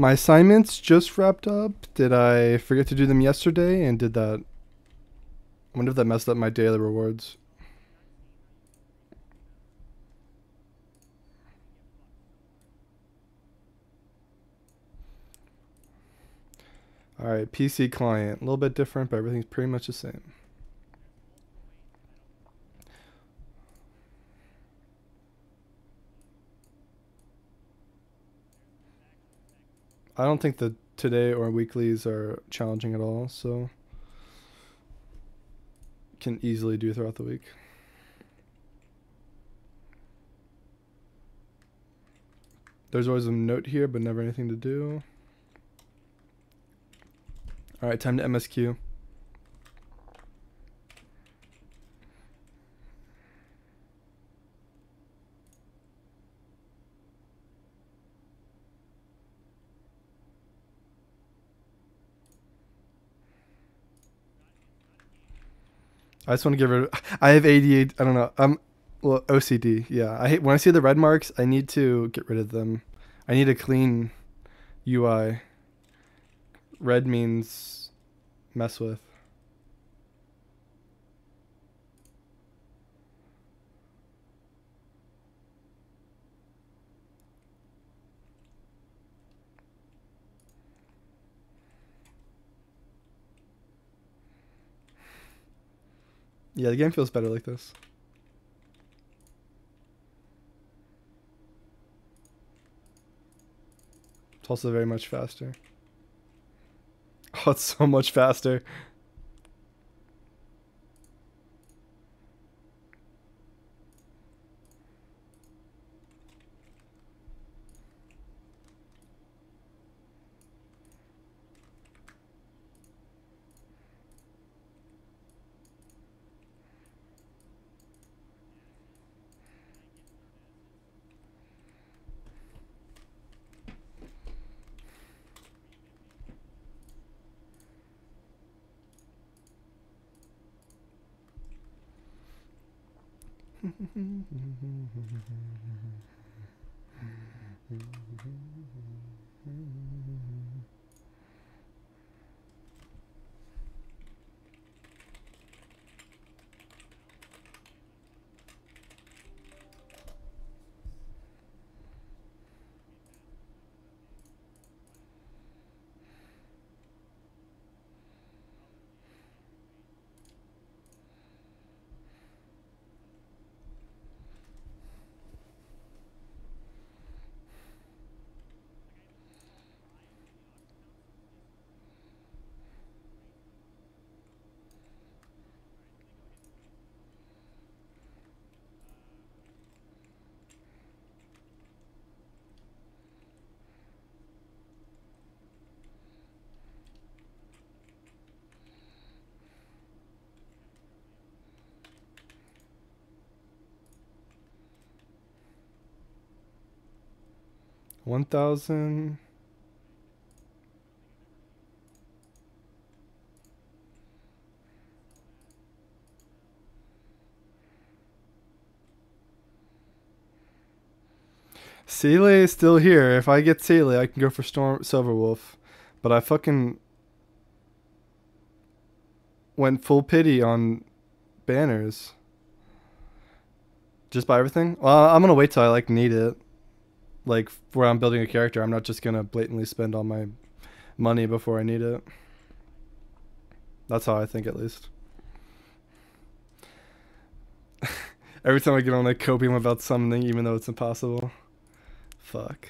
My assignments just wrapped up. Did I forget to do them yesterday? And did that. I wonder if that messed up my daily rewards. Alright, PC client. A little bit different, but everything's pretty much the same. I don't think the today or weeklies are challenging at all, so can easily do throughout the week. There's always a note here, but never anything to do. All right, time to MSQ. I just want to get rid of. I have ADHD. I don't know. Um, well, OCD. Yeah, I hate when I see the red marks. I need to get rid of them. I need a clean UI. Red means mess with. Yeah, the game feels better like this. It's also very much faster. Oh, it's so much faster. mm-hmm. One thousand. Seele is still here. If I get Seele, I can go for Storm Silverwolf. But I fucking went full pity on banners. Just buy everything? Well, I'm gonna wait till I like need it. Like where I'm building a character, I'm not just gonna blatantly spend all my money before I need it. That's how I think, at least. Every time I get on, I copium about something, even though it's impossible. Fuck.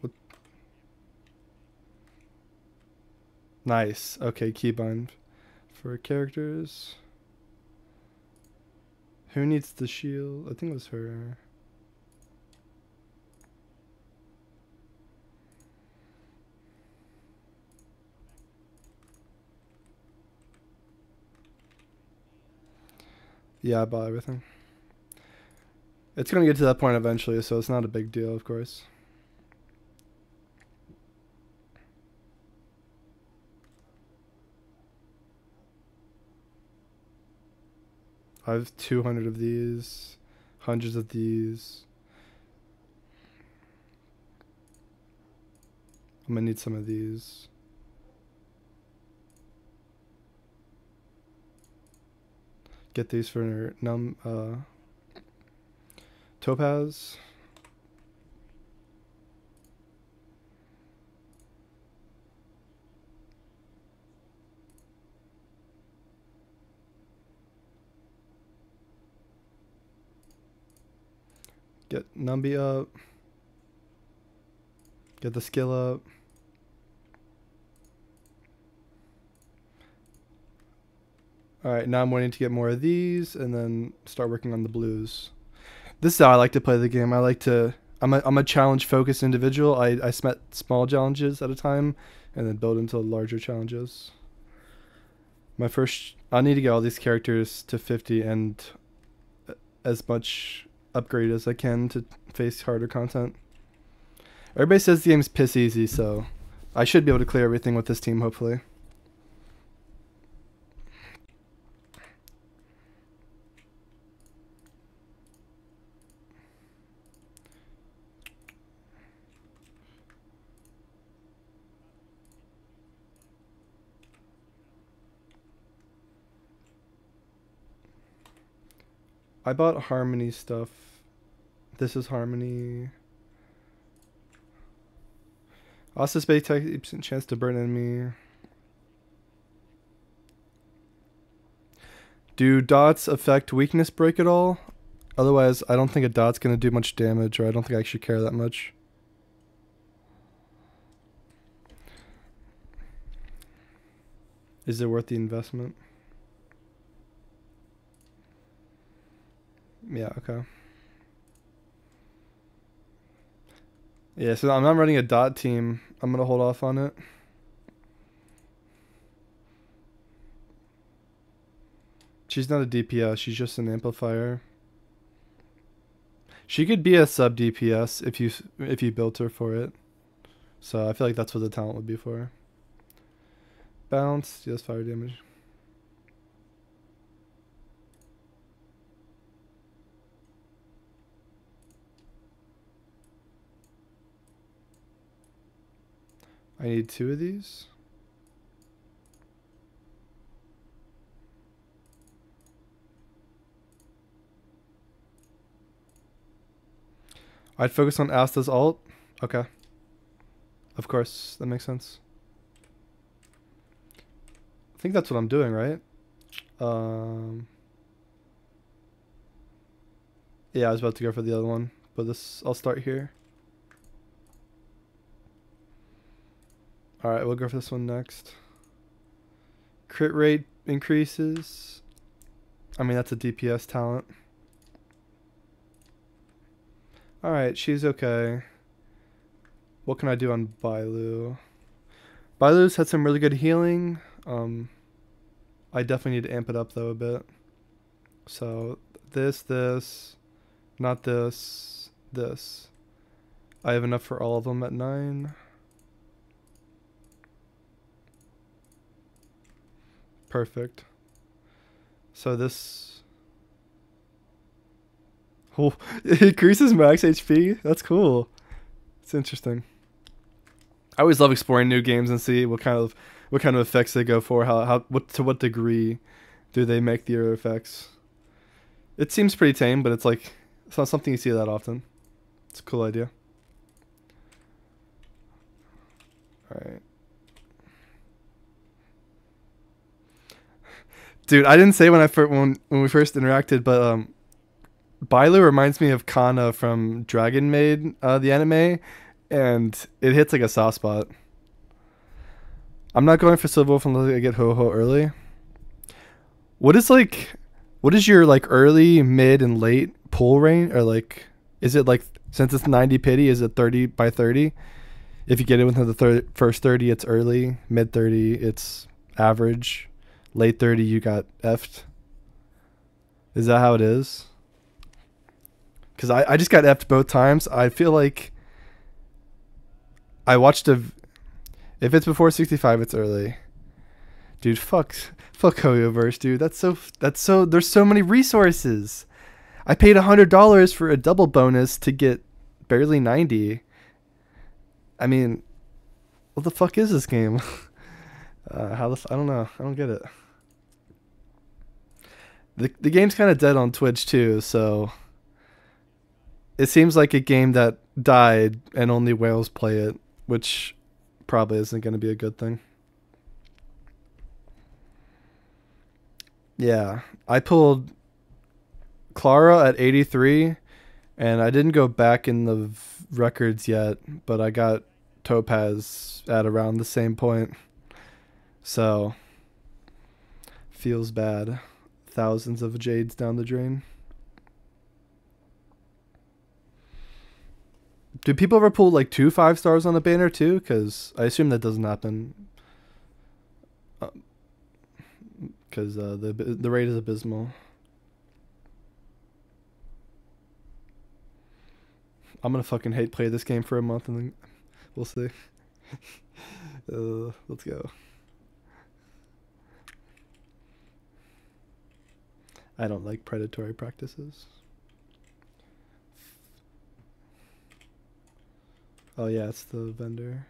What? Nice. Okay, keybind for characters. Who needs the shield? I think it was her. Yeah, I bought everything. It's going to get to that point eventually, so it's not a big deal, of course. I have 200 of these, hundreds of these. I'm gonna need some of these. Get these for num uh, topaz. Get Numby up. Get the skill up. Alright, now I'm waiting to get more of these and then start working on the blues. This is how I like to play the game. I like to I'm a I'm a challenge focused individual. I, I set small challenges at a time and then build into larger challenges. My first I need to get all these characters to 50 and uh, as much upgrade as I can to face harder content. Everybody says the game's piss easy, so I should be able to clear everything with this team, hopefully. I bought Harmony stuff. This is Harmony. Also, space takes chance to burn enemy. Do dots affect weakness break at all? Otherwise, I don't think a dot's going to do much damage, or I don't think I actually care that much. Is it worth the investment? Yeah, okay. Yeah, so I'm not running a dot team. I'm going to hold off on it. She's not a DPS, she's just an amplifier. She could be a sub DPS if you if you built her for it. So I feel like that's what the talent would be for. Bounce, deals fire damage. I need two of these. I'd focus on Asta's alt. Okay. Of course, that makes sense. I think that's what I'm doing, right? Um, yeah, I was about to go for the other one, but this I'll start here. Alright, we'll go for this one next. Crit rate increases. I mean, that's a DPS talent. Alright, she's okay. What can I do on Bailu? Bailu's had some really good healing. Um, I definitely need to amp it up, though, a bit. So, this, this, not this, this. I have enough for all of them at 9. Perfect. So this... Oh, it increases max HP? That's cool. It's interesting. I always love exploring new games and see what kind of what kind of effects they go for. How how what to what degree do they make the effects? It seems pretty tame, but it's like it's not something you see that often. It's a cool idea. All Dude, I didn't say when I first when when we first interacted, but um, Bailu reminds me of Kanna from Dragon Maid, uh, the anime, and it hits like a soft spot. I'm not going for Silver Wolf unless I get Huohuo early. What is like, what is your like early, mid, and late pull range, or like, is it like since it's 90 pity, is it 30 by 30? If you get it within the thir- first 30, it's early. Mid 30, it's average late 30 you got effed? Is that how it is? Because I, I just got effed both times. I feel like i watched a if it's before 65 it's early. Dude fuck fuck hoyoverse dude. That's so that's so there's so many resources. I paid a hundred dollars for a double bonus to get barely 90 i mean What the fuck is this game? uh, how the f- I don't know. I don't get it. The the game's kind of dead on Twitch too, so it seems like a game that died and only whales play it, which probably isn't going to be a good thing. Yeah, I pulled Clara at 83 and I didn't go back in the v- records yet, but I got Topaz at around the same point. So feels bad. Thousands of jades down the drain. Do people ever pull like two five stars on a banner too? Because I assume that doesn't happen. Because uh, the the rate is abysmal. I'm gonna fucking hate play this game for a month and then we'll see. uh, let's go. I don't like predatory practices. Oh yeah, it's the vendor.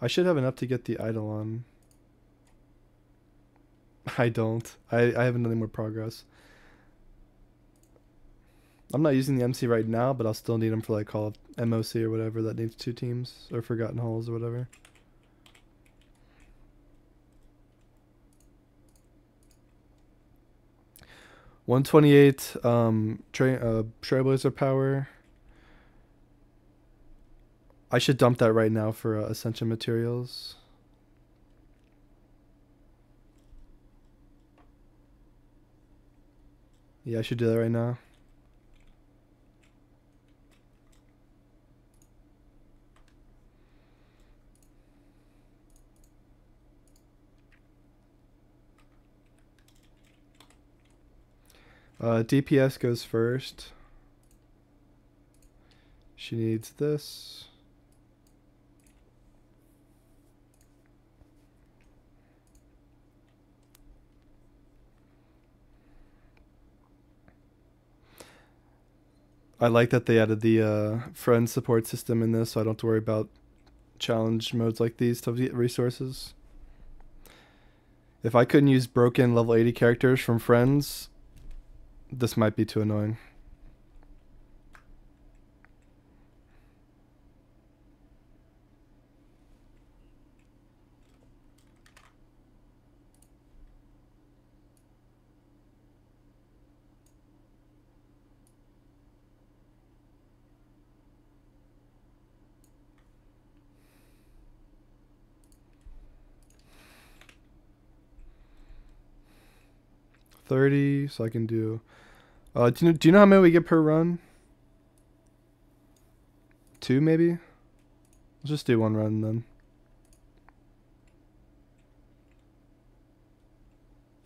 I should have enough to get the Eidolon. I don't. I, I haven't done any more progress. I'm not using the MC right now, but I'll still need them for like Call of MOC or whatever that needs two teams or Forgotten Halls or whatever. One twenty eight um tra- uh Trailblazer power. I should dump that right now for uh, Ascension materials. Yeah, I should do that right now. Uh, DPS goes first. She needs this. I like that they added the uh, friend support system in this, so I don't have to worry about challenge modes like these to get resources. If I couldn't use broken level 80 characters from friends, this might be too annoying. Thirty, so I can do. Uh, do you know, do you know how many we get per run? Two, maybe. Let's just do one run then.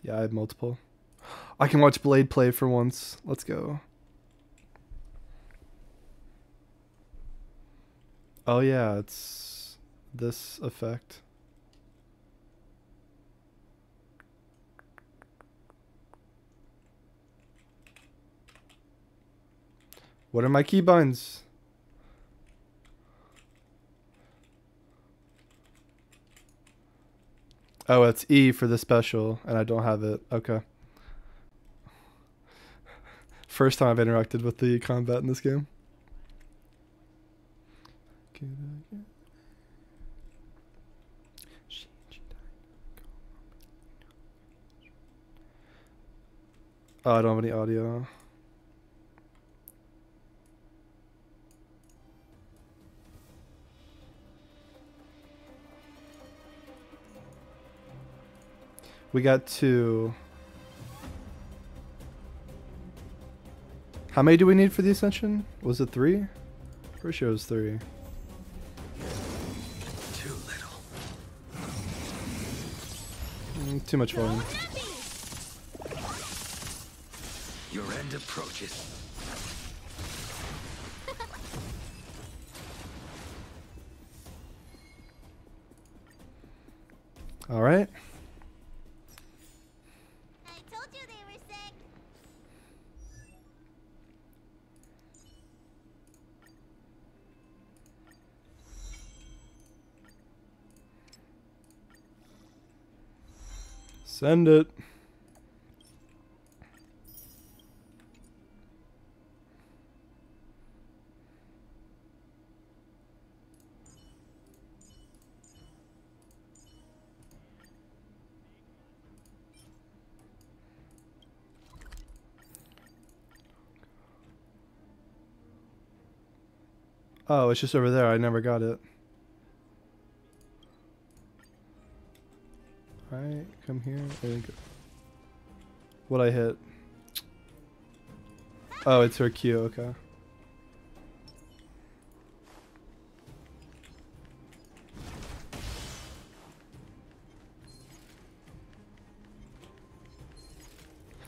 Yeah, I have multiple. I can watch Blade play for once. Let's go. Oh yeah, it's this effect. What are my key keybinds? Oh, it's E for the special, and I don't have it. Okay. First time I've interacted with the combat in this game. Oh, I don't have any audio. We got two. How many do we need for the ascension? Was it three? Pretty sure it was three. Too little. Mm, too much volume. Your end approaches. All right. I told you they were sick. Send it. Oh, it's just over there. I never got it. Come here. I think. What I hit? Oh, it's her Q. Okay.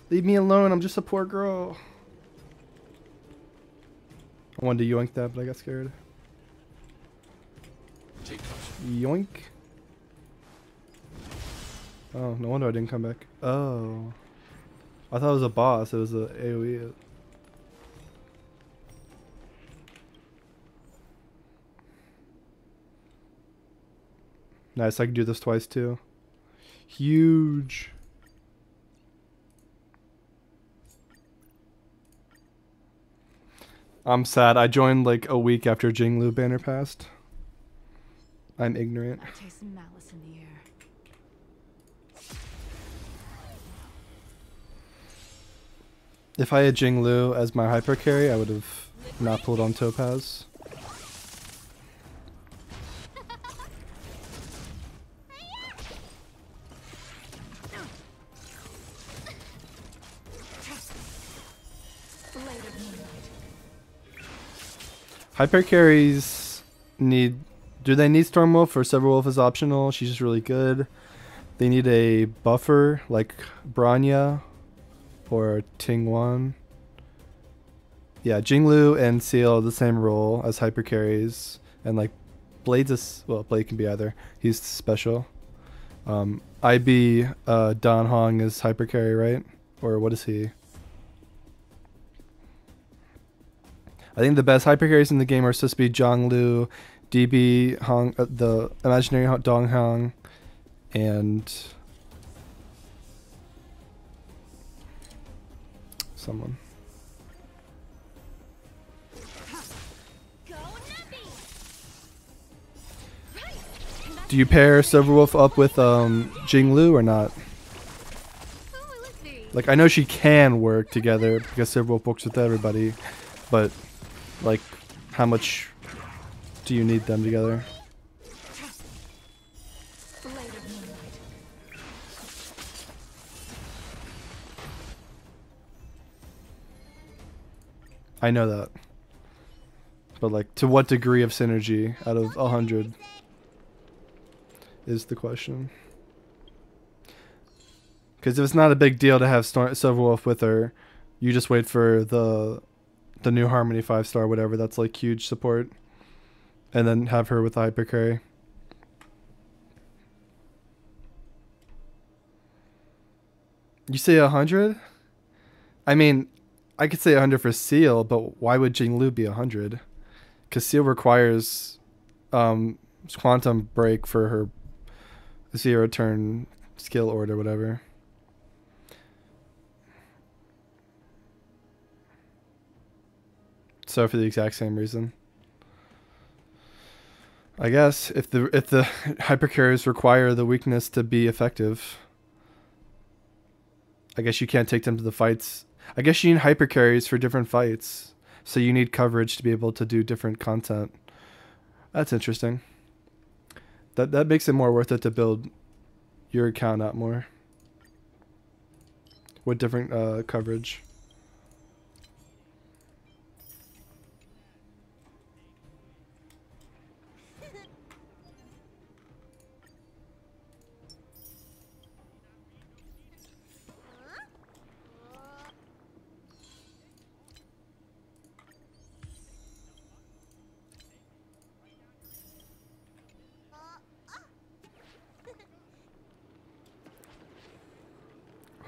Leave me alone. I'm just a poor girl. I wanted to yoink that, but I got scared. Yoink. Oh, no wonder I didn't come back. Oh. I thought it was a boss. It was a AoE. Nice, I can do this twice too. Huge. I'm sad. I joined like a week after Jingliu banner passed. I'm ignorant. I taste malice in the air. If I had Jingliu as my hyper carry, I would have not pulled on Topaz. Hyper carries need. Do they need Stormwolf or Silverwolf is optional? She's just really good. They need a buffer like Bronya or Tingyun. Yeah, Jingliu and Seele the same role as hyper carries, and like Blade's a s well, Blade can be either. He's special. Um, IB uh, Dan Heng is hyper carry, right? Or what is he? I think the best hyper carries in the game are supposed to be Zhonglu, DB Hong, uh, the imaginary Dan Heng, and someone. Do you pair Silverwolf up with um Jingliu or not? Like I know she can work together because Silverwolf works with everybody, but like how much do you need them together? I know that. But like to what degree of synergy out of a hundred is the question. Because if it's not a big deal to have Stor- Silverwolf with her, you just wait for the the new Harmony five star whatever that's like huge support, and then have her with the. You say a hundred? I mean, I could say 100 for Seele, but why would Jing Jingliu be 100? Because Seele requires um, Quantum Break for her zero turn skill order, whatever. So for the exact same reason. I guess if the if the hypercarriers require the weakness to be effective, I guess you can't take them to the fights I guess you need hyper carries for different fights. So you need coverage to be able to do different content. That's interesting. That that makes it more worth it to build your account out more. With different uh, coverage.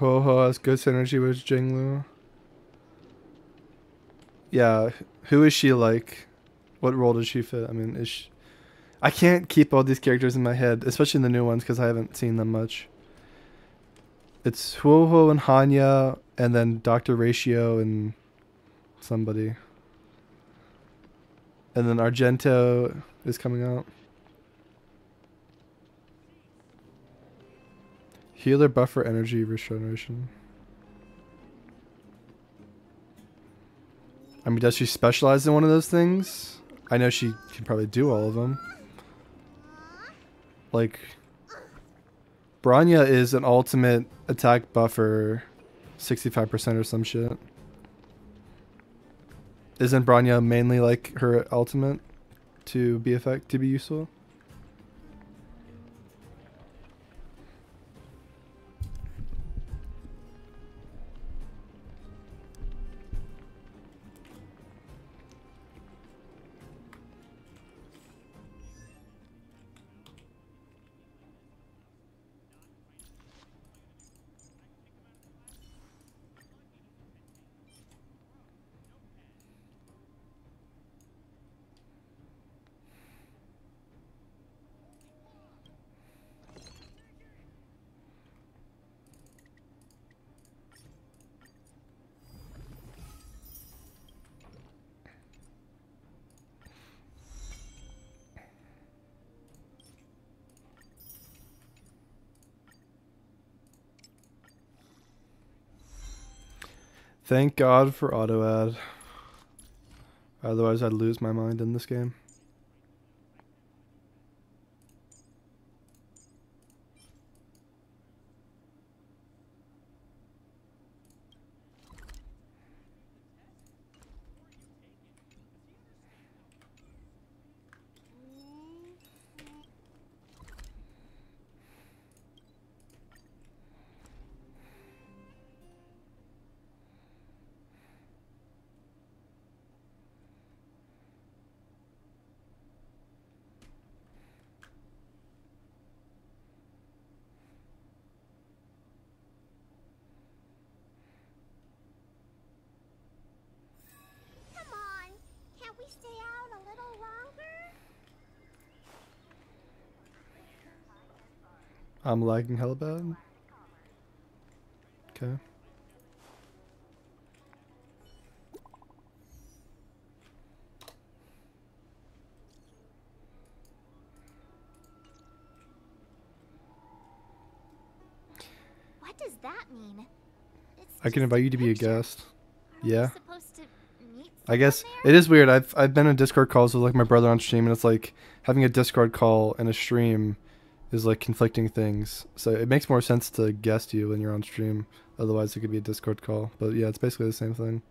Huohuo has good synergy with Jingliu. Yeah, who is she like? What role does she fit? I mean, is she... I can't keep all these characters in my head, especially the new ones because I haven't seen them much. It's Huohuo and Hanya, and then Doctor Ratio and somebody. And then Argenti is coming out. Healer buffer energy regeneration. I mean, does she specialize in one of those things? I know she can probably do all of them. Like, Bronya is an ultimate attack buffer, 65% or some shit. Isn't Bronya mainly like her ultimate to be effect to be useful? Thank God for auto ad. Otherwise, I'd lose my mind in this game. Come on. Can't we stay out a little longer? I'm lagging hella bad. Okay. What does that mean? It's I can invite you to be a guest. Are Yeah. supposed to meet I guess it is weird. I've I've been in Discord calls with like my brother on stream, and it's like having a Discord call and a stream is like conflicting things. So it makes more sense to guest you when you're on stream. Otherwise, it could be a Discord call. But yeah, it's basically the same thing.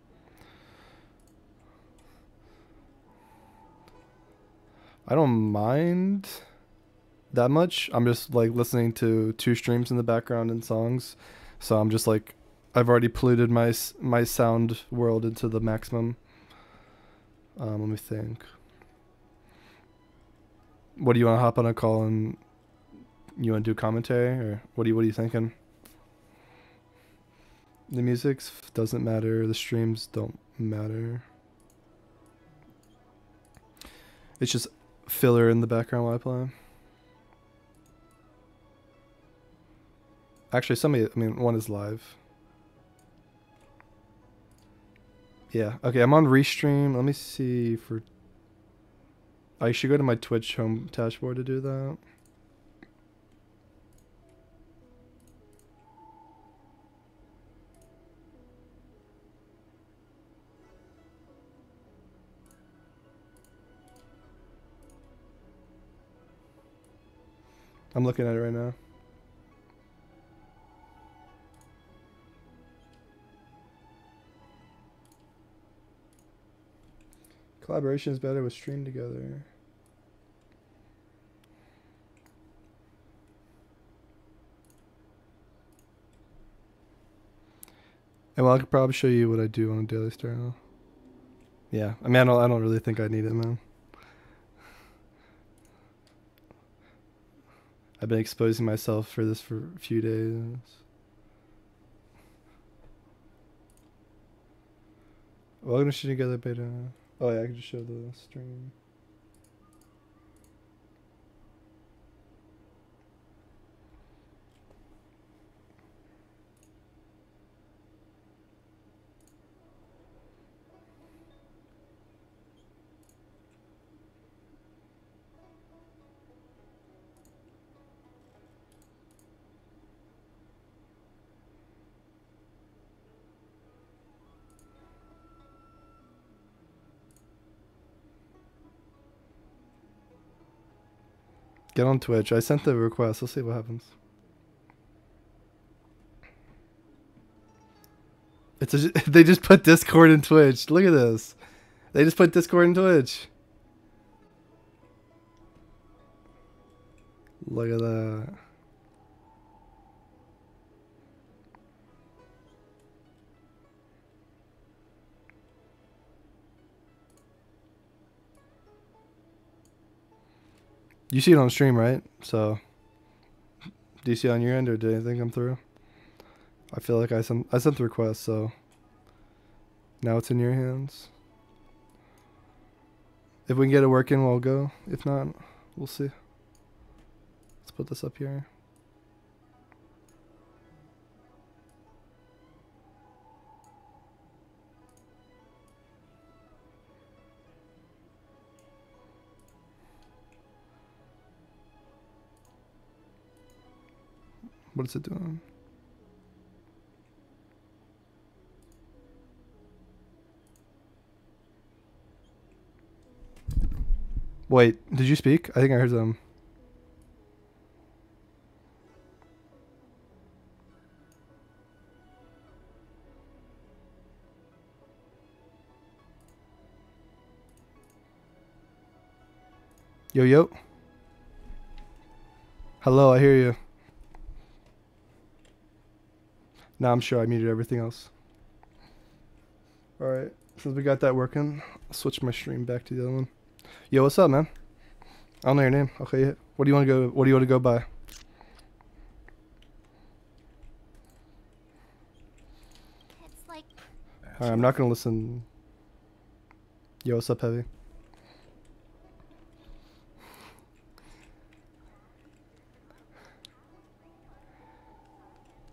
I don't mind that much. I'm just like listening to two streams in the background and songs, so I'm just like I've already polluted my my sound world into the maximum. Um, let me think. What do you want to hop on a call and you want to do commentary or what do you what are you thinking? The music doesn't matter. The streams don't matter. It's just filler in the background while I play. Actually, somebody. I mean, one is live. Yeah. Okay, I'm on restream. Let me see for. I should go to my Twitch home dashboard to do that. I'm looking at it right now. Collaboration is better with stream together. And well, I could probably show you what I do on a daily star. Yeah, I mean, I don't, I don't really think I need it, man. I've been exposing myself for this for a few days. Welcome to Shooting Together Beta. Oh yeah, I can just show the stream. Get on Twitch. I sent the request. Let's see what happens. It's a, they just put Discord and Twitch. Look at this. They just put Discord and Twitch. Look at that. You see it on stream, right? So, do you see it on your end, or did anything come through? I feel like I sent I sent the request, so now it's in your hands. If we can get it working, we'll go. If not, we'll see. Let's put this up here. What is it doing? Wait, did you speak? I think I heard them. Yo, yo. Hello, I hear you. Now I'm sure I muted everything else. Alright, since we got that working, I'll switch my stream back to the other one. Yo, what's up, man? I don't know your name. Okay, what do you want to go? What do you want to go by? It's like Alright, I'm not gonna listen. Yo, what's up, Heavy?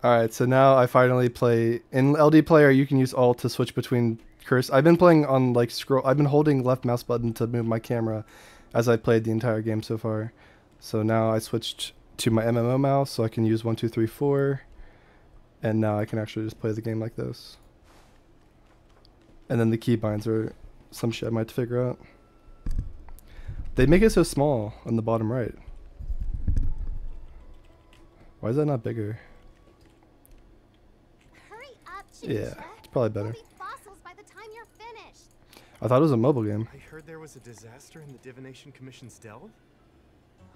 Alright, so now I finally play in LD player. You can use Alt to switch between curse. I've been playing on like scroll. I've been holding left mouse button to move my camera as I played the entire game so far. So now I switched to my MMO mouse, so I can use one, two, three, four, and now I can actually just play the game like this. And then the keybinds are some shit I might figure out. They make it so small on the bottom right. Why is that not bigger? Hurry Yeah, Chicha. it's probably better. We'll be fossils by the time you're finished. I thought it was a mobile game. I heard there was a disaster in the Divination Commission's delve.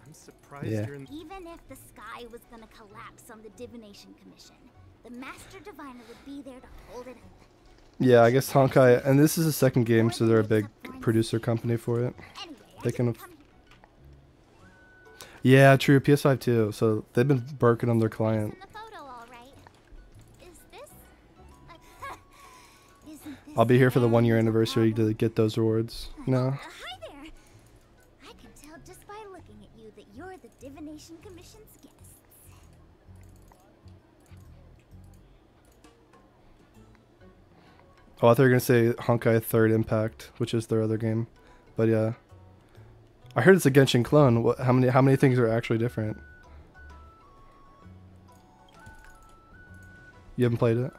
I'm surprised Yeah. you're in. Even if the sky was gonna collapse on the Divination Commission, the Master Diviner would be there to hold it up. Yeah, I guess Honkai, and this is the second game, so they're a big producer company for it. They can didn't aff- come Yeah, true. PS5 too. So they've been working on their client. I'll be here for the one year anniversary to get those rewards. No. uh, hi there. I can tell just by looking at you that you're the Divination Commission's guests. Oh, I thought you were gonna say Honkai Third Impact, which is their other game. But yeah, I heard it's a Genshin clone. What? How many? How many things are actually different? You haven't played it?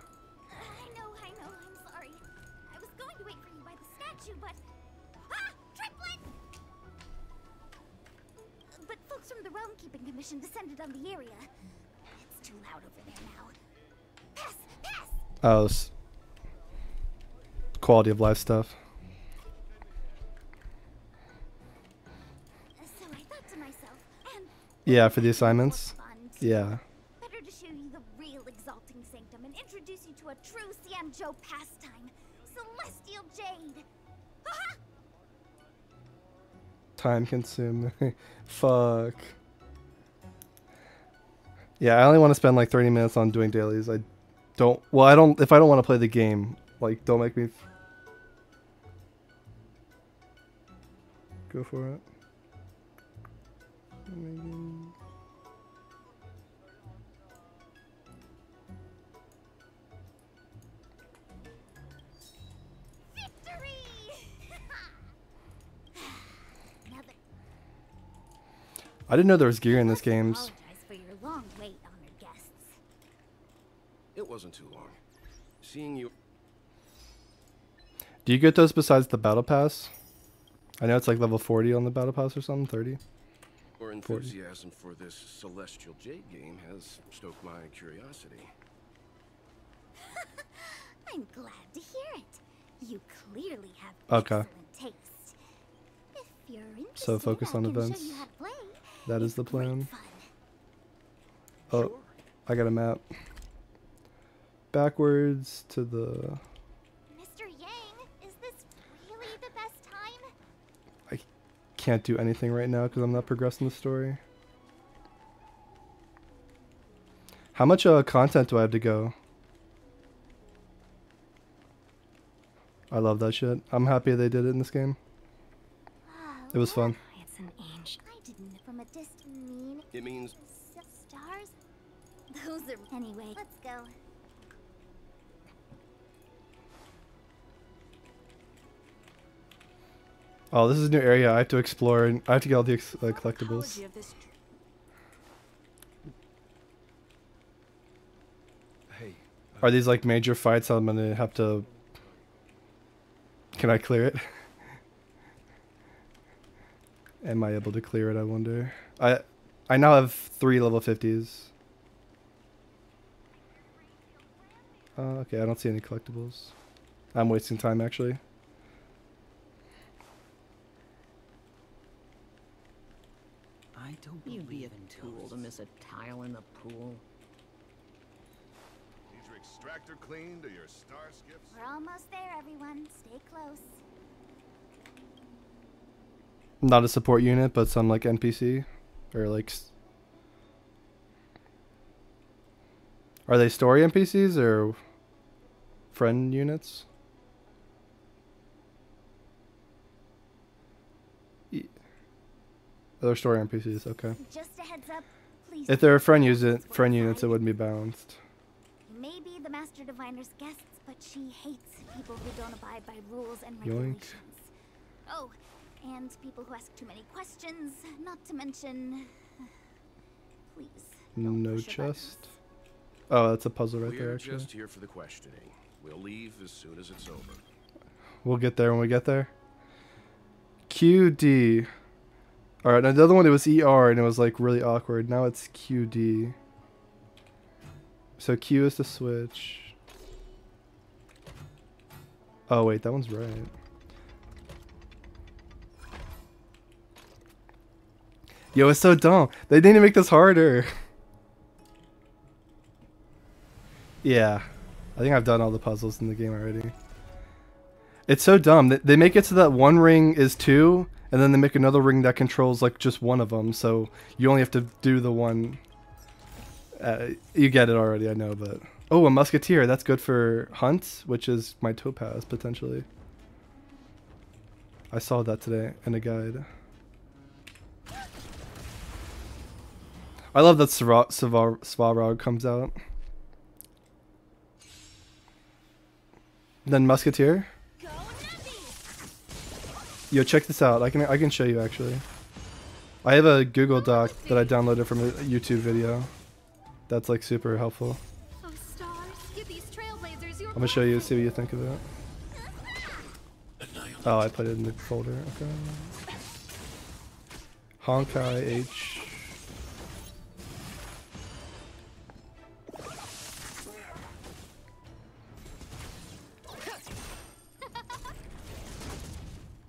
Oh, quality of life stuff. So I thought to myself. Yeah, for the assignments. Yeah. Better to show you the real exalting sanctum and introduce you to a true Xianzhou pastime, Celestial Jade. Time consuming. Fuck. Yeah, I only want to spend like 30 minutes on doing dailies. I don't. Well, I don't. If I don't want to play the game, like, don't make me. f- Go for it. I didn't know there was gear in this must game. apologize for your long wait, honored guests. It wasn't too long. Seeing you. Do you get those besides the battle pass? I know it's like level 40 on the battle pass or something. 30. Your enthusiasm for this Celestial Jade game has stoked my curiosity. I'm glad to hear it. You clearly have Okay. excellent taste. If you're interested, So focus on can show events. you how to play. That is the great plan. fun. Oh, I got a map. Backwards to the. Mr. Yang, is this really the best time? I can't do anything right now because I'm not progressing the story. How much uh, content do I have to go? I love that shit. I'm happy they did it in this game. It was fun. It's an inch. I didn't from a distant mean It means s- stars. Those are anyway. Let's go. Oh, this is a new area I have to explore and I have to get all the ex- uh, collectibles. Apology of this hey, Are these like major fights I'm gonna have to... Can I clear it? Am I able to clear it, I wonder? I I now have three level 50s. Uh, okay, I don't see any collectibles. I'm wasting time, actually. I don't You'd be a tool to miss a tile in the pool. Need your extractor cleaned or your star skips? We're almost there, everyone. Stay close. Not a support unit, but some like NPC. Or like... Are they story NPCs or friend units? They're story NPCs, okay. Just a heads up. Please. If they're friend use unit, friend units, it wouldn't be balanced. You may be the Master Diviner's guests, but she hates people who don't abide by rules and Yoink. Oh, and people who ask too many questions, not to mention. Please. No push buttons. chest. Oh, that's a puzzle right we're there, actually. just here for the questioning. We'll leave as soon as it's over. We'll get there when we get there. QD. Alright, now the other one it was ER and it was like really awkward. Now it's QD. So Q is the switch. Oh wait, that one's right. Yo, it's so dumb. They didn't make this harder. yeah. I think I've done all the puzzles in the game already. It's so dumb. They make it so that one ring is two, and then they make another ring that controls like just one of them. So you only have to do the one. Uh, you get it already, I know, but oh, a musketeer. That's good for hunts, which is my topaz potentially. I saw that today in a guide. I love that Svar- Svar- comes out. Then musketeer. Yo, check this out. I can I can show you actually. I have a Google Doc that I downloaded from a YouTube video. That's like super helpful. Stars, give these trailblazers your I'm gonna show you, see what you think of it. Oh, I put it in the folder. Okay. Honkai H.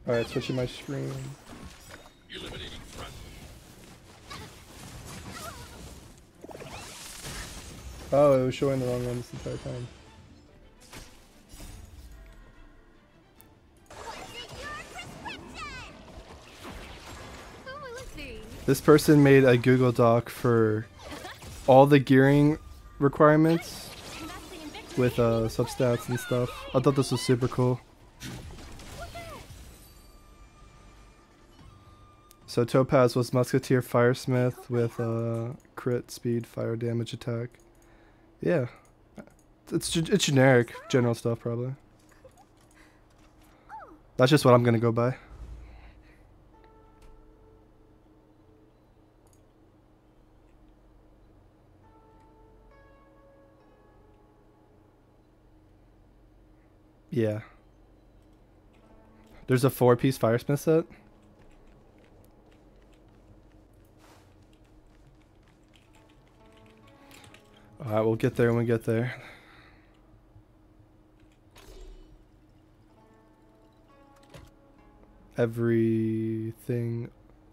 Alright, switching my screen. Oh, it was showing the wrong one this entire time. This person made a Google Doc for all the gearing requirements with uh, substats and stuff. I thought this was super cool. So Topaz was Musketeer Firesmith with uh, crit, speed, fire damage, attack. Yeah, it's it's generic, general stuff probably. That's just what I'm gonna go by. Yeah. There's a four piece Firesmith set. Alright, we'll get there when we get there. Everything.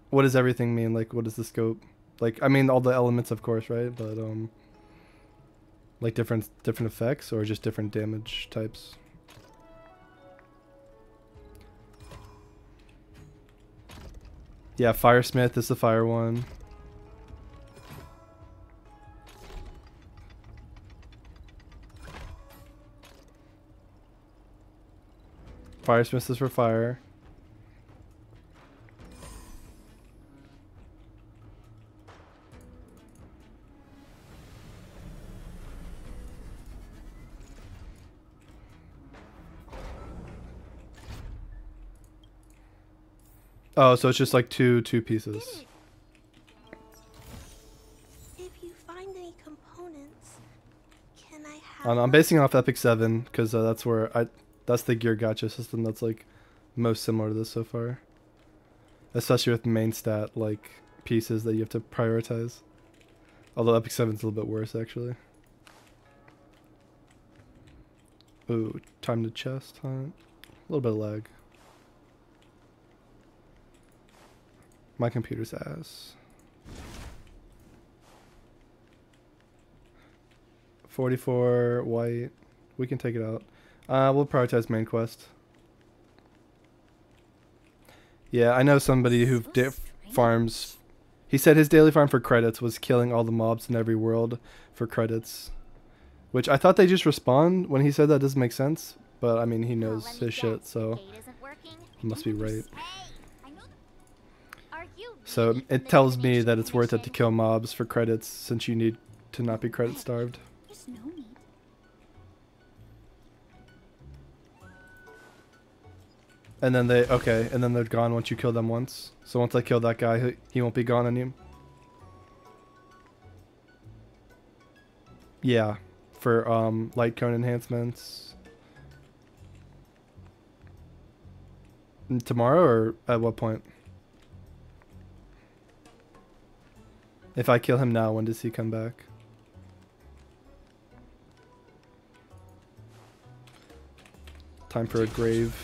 What does everything mean? Like, what is the scope? Like, I mean, all the elements, of course, right? But, um. Like different different effects or just different damage types? Yeah, Firesmith is the fire one. Firesmith is for fire. Oh, so it's just like two two pieces. If you find any components, can I have I'm basing off Epic Seven because uh, that's where I that's the gear gacha system that's like most similar to this so far. Especially with main stat like pieces that you have to prioritize. Although Epic Seven's a little bit worse actually. Ooh, time to chest hunt. A little bit of lag. My computer's ass. 44 white. We can take it out. Uh, we'll prioritize main quest. Yeah, I know somebody who So farms. He said his daily farm for credits was killing all the mobs in every world for credits. Which I thought they just respawn. When he said that doesn't make sense. But I mean, he knows his shit, so. the gate isn't working? he must be right. Hey, I know the- Are you So it tells me that it's worth it to kill mobs for credits since you need to not be credit starved. And then they okay, and then they're gone once you kill them once. So once I kill that guy, he, he won't be gone anymore. Yeah, for um light cone enhancements. N- Tomorrow or at what point? If I kill him now, when does he come back? Time for a grave.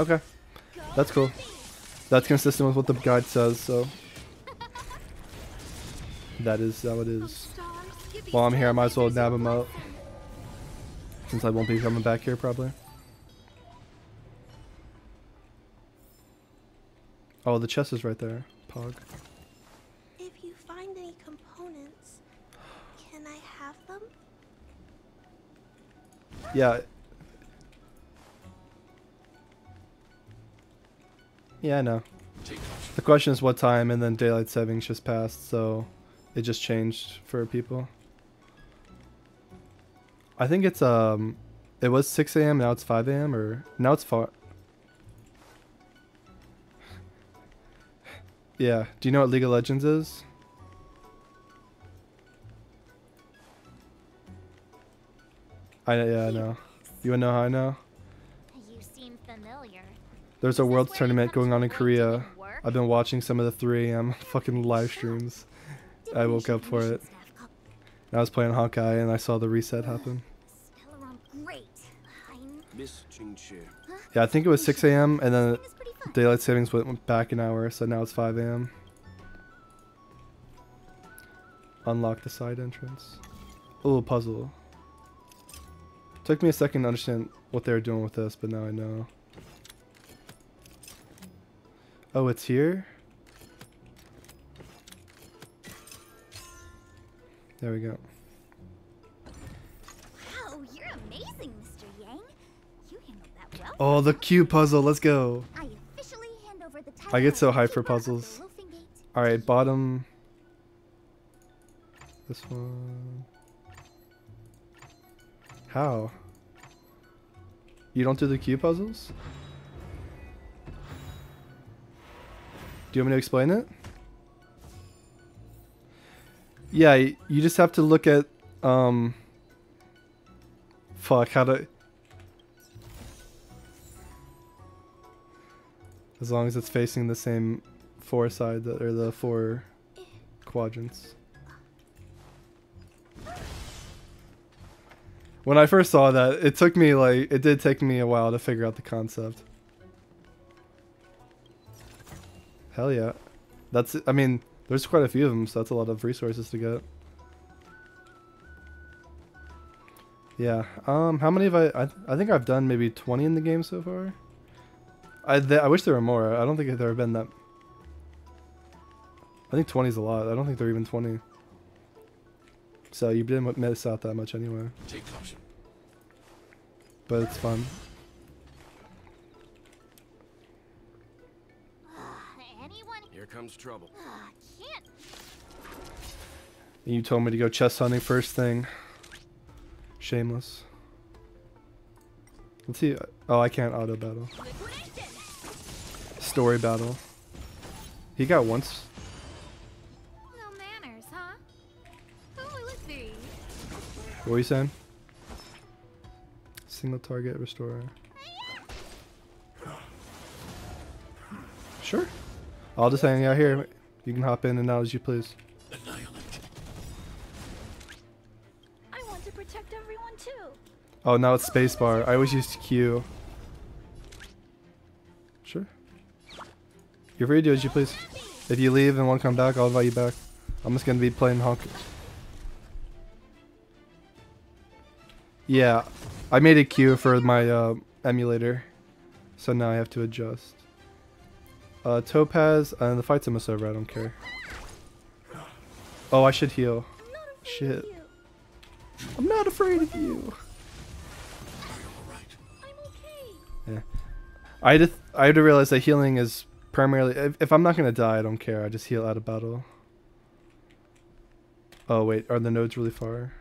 Okay. That's cool. That's consistent with what the guide says, so. That is how it is. While I'm here, I might as well nab him out. Since I won't be coming back here, probably. Oh, the chest is right there. Pog. If you find any components, can I have them? Yeah. Yeah, I know. The question is what time, and then daylight savings just passed, so it just changed for people. I think it's um, it was 6 a.m. Now it's 5 a.m. or now it's far. Yeah. Do you know what League of Legends is? I yeah I know. You wanna know how I know? You seem familiar. There's a world's tournament going on in Korea. I've been watching some of the 3 a.m. fucking live streams. I woke up for it. staff call- And I was playing Hawkeye and I saw the reset happen. Stellaron, great. I'm- Miss Qingque. Yeah, I think it was 6 a.m. and then This is pretty fun. daylight savings went back an hour, so now it's 5 a.m. Unlock the side entrance. A little puzzle. Took me a second to understand what they were doing with this, but now I know. Oh, it's here? There we go. Wow, you're amazing, Mr. Yang. You handled that well. Oh, the Q puzzle, let's go. I officially hand over the I get so title hyped for Keeper of the puzzles. Alright, bottom. This one. How? You don't do the Q puzzles? Do you want me to explain it? Yeah, you just have to look at, um... Fuck, how to... As long as it's facing the same four side, that, or the four quadrants. When I first saw that, it took me like it did take me a while to figure out the concept. Hell yeah. That's I mean, there's quite a few of them, so that's a lot of resources to get. Yeah. Um how many have I I, I think I've done maybe 20 in the game so far. I th I wish there were more. I don't think there have been that I think 20 is a lot. I don't think they're even 20. So you didn't miss out that much anyway. But it's fun. Comes trouble. Uh, can't. And you told me to go chest hunting first thing. Shameless. Let's see. Oh, I can't auto battle. Story battle. He got once. No manners, huh? Who will it be? What are you saying? Single target restore. Sure. I'll just hang out here. You can hop in and out as you please. I want to protect everyone too. Oh, now it's spacebar. I always used Q. Sure. You're free to do as you please. If you leave and want to come back, I'll invite you back. I'm just gonna be playing honk. Yeah, I made a queue for my uh, emulator, so now I have to adjust. Uh, Topaz, and the fight's almost over. I don't care. Oh, I should heal. Shit. I'm not afraid of you. Yeah. I had to, I had to realize that healing is primarily if, if I'm not gonna die, I don't care. I just heal out of battle. Oh wait, are the nodes really far?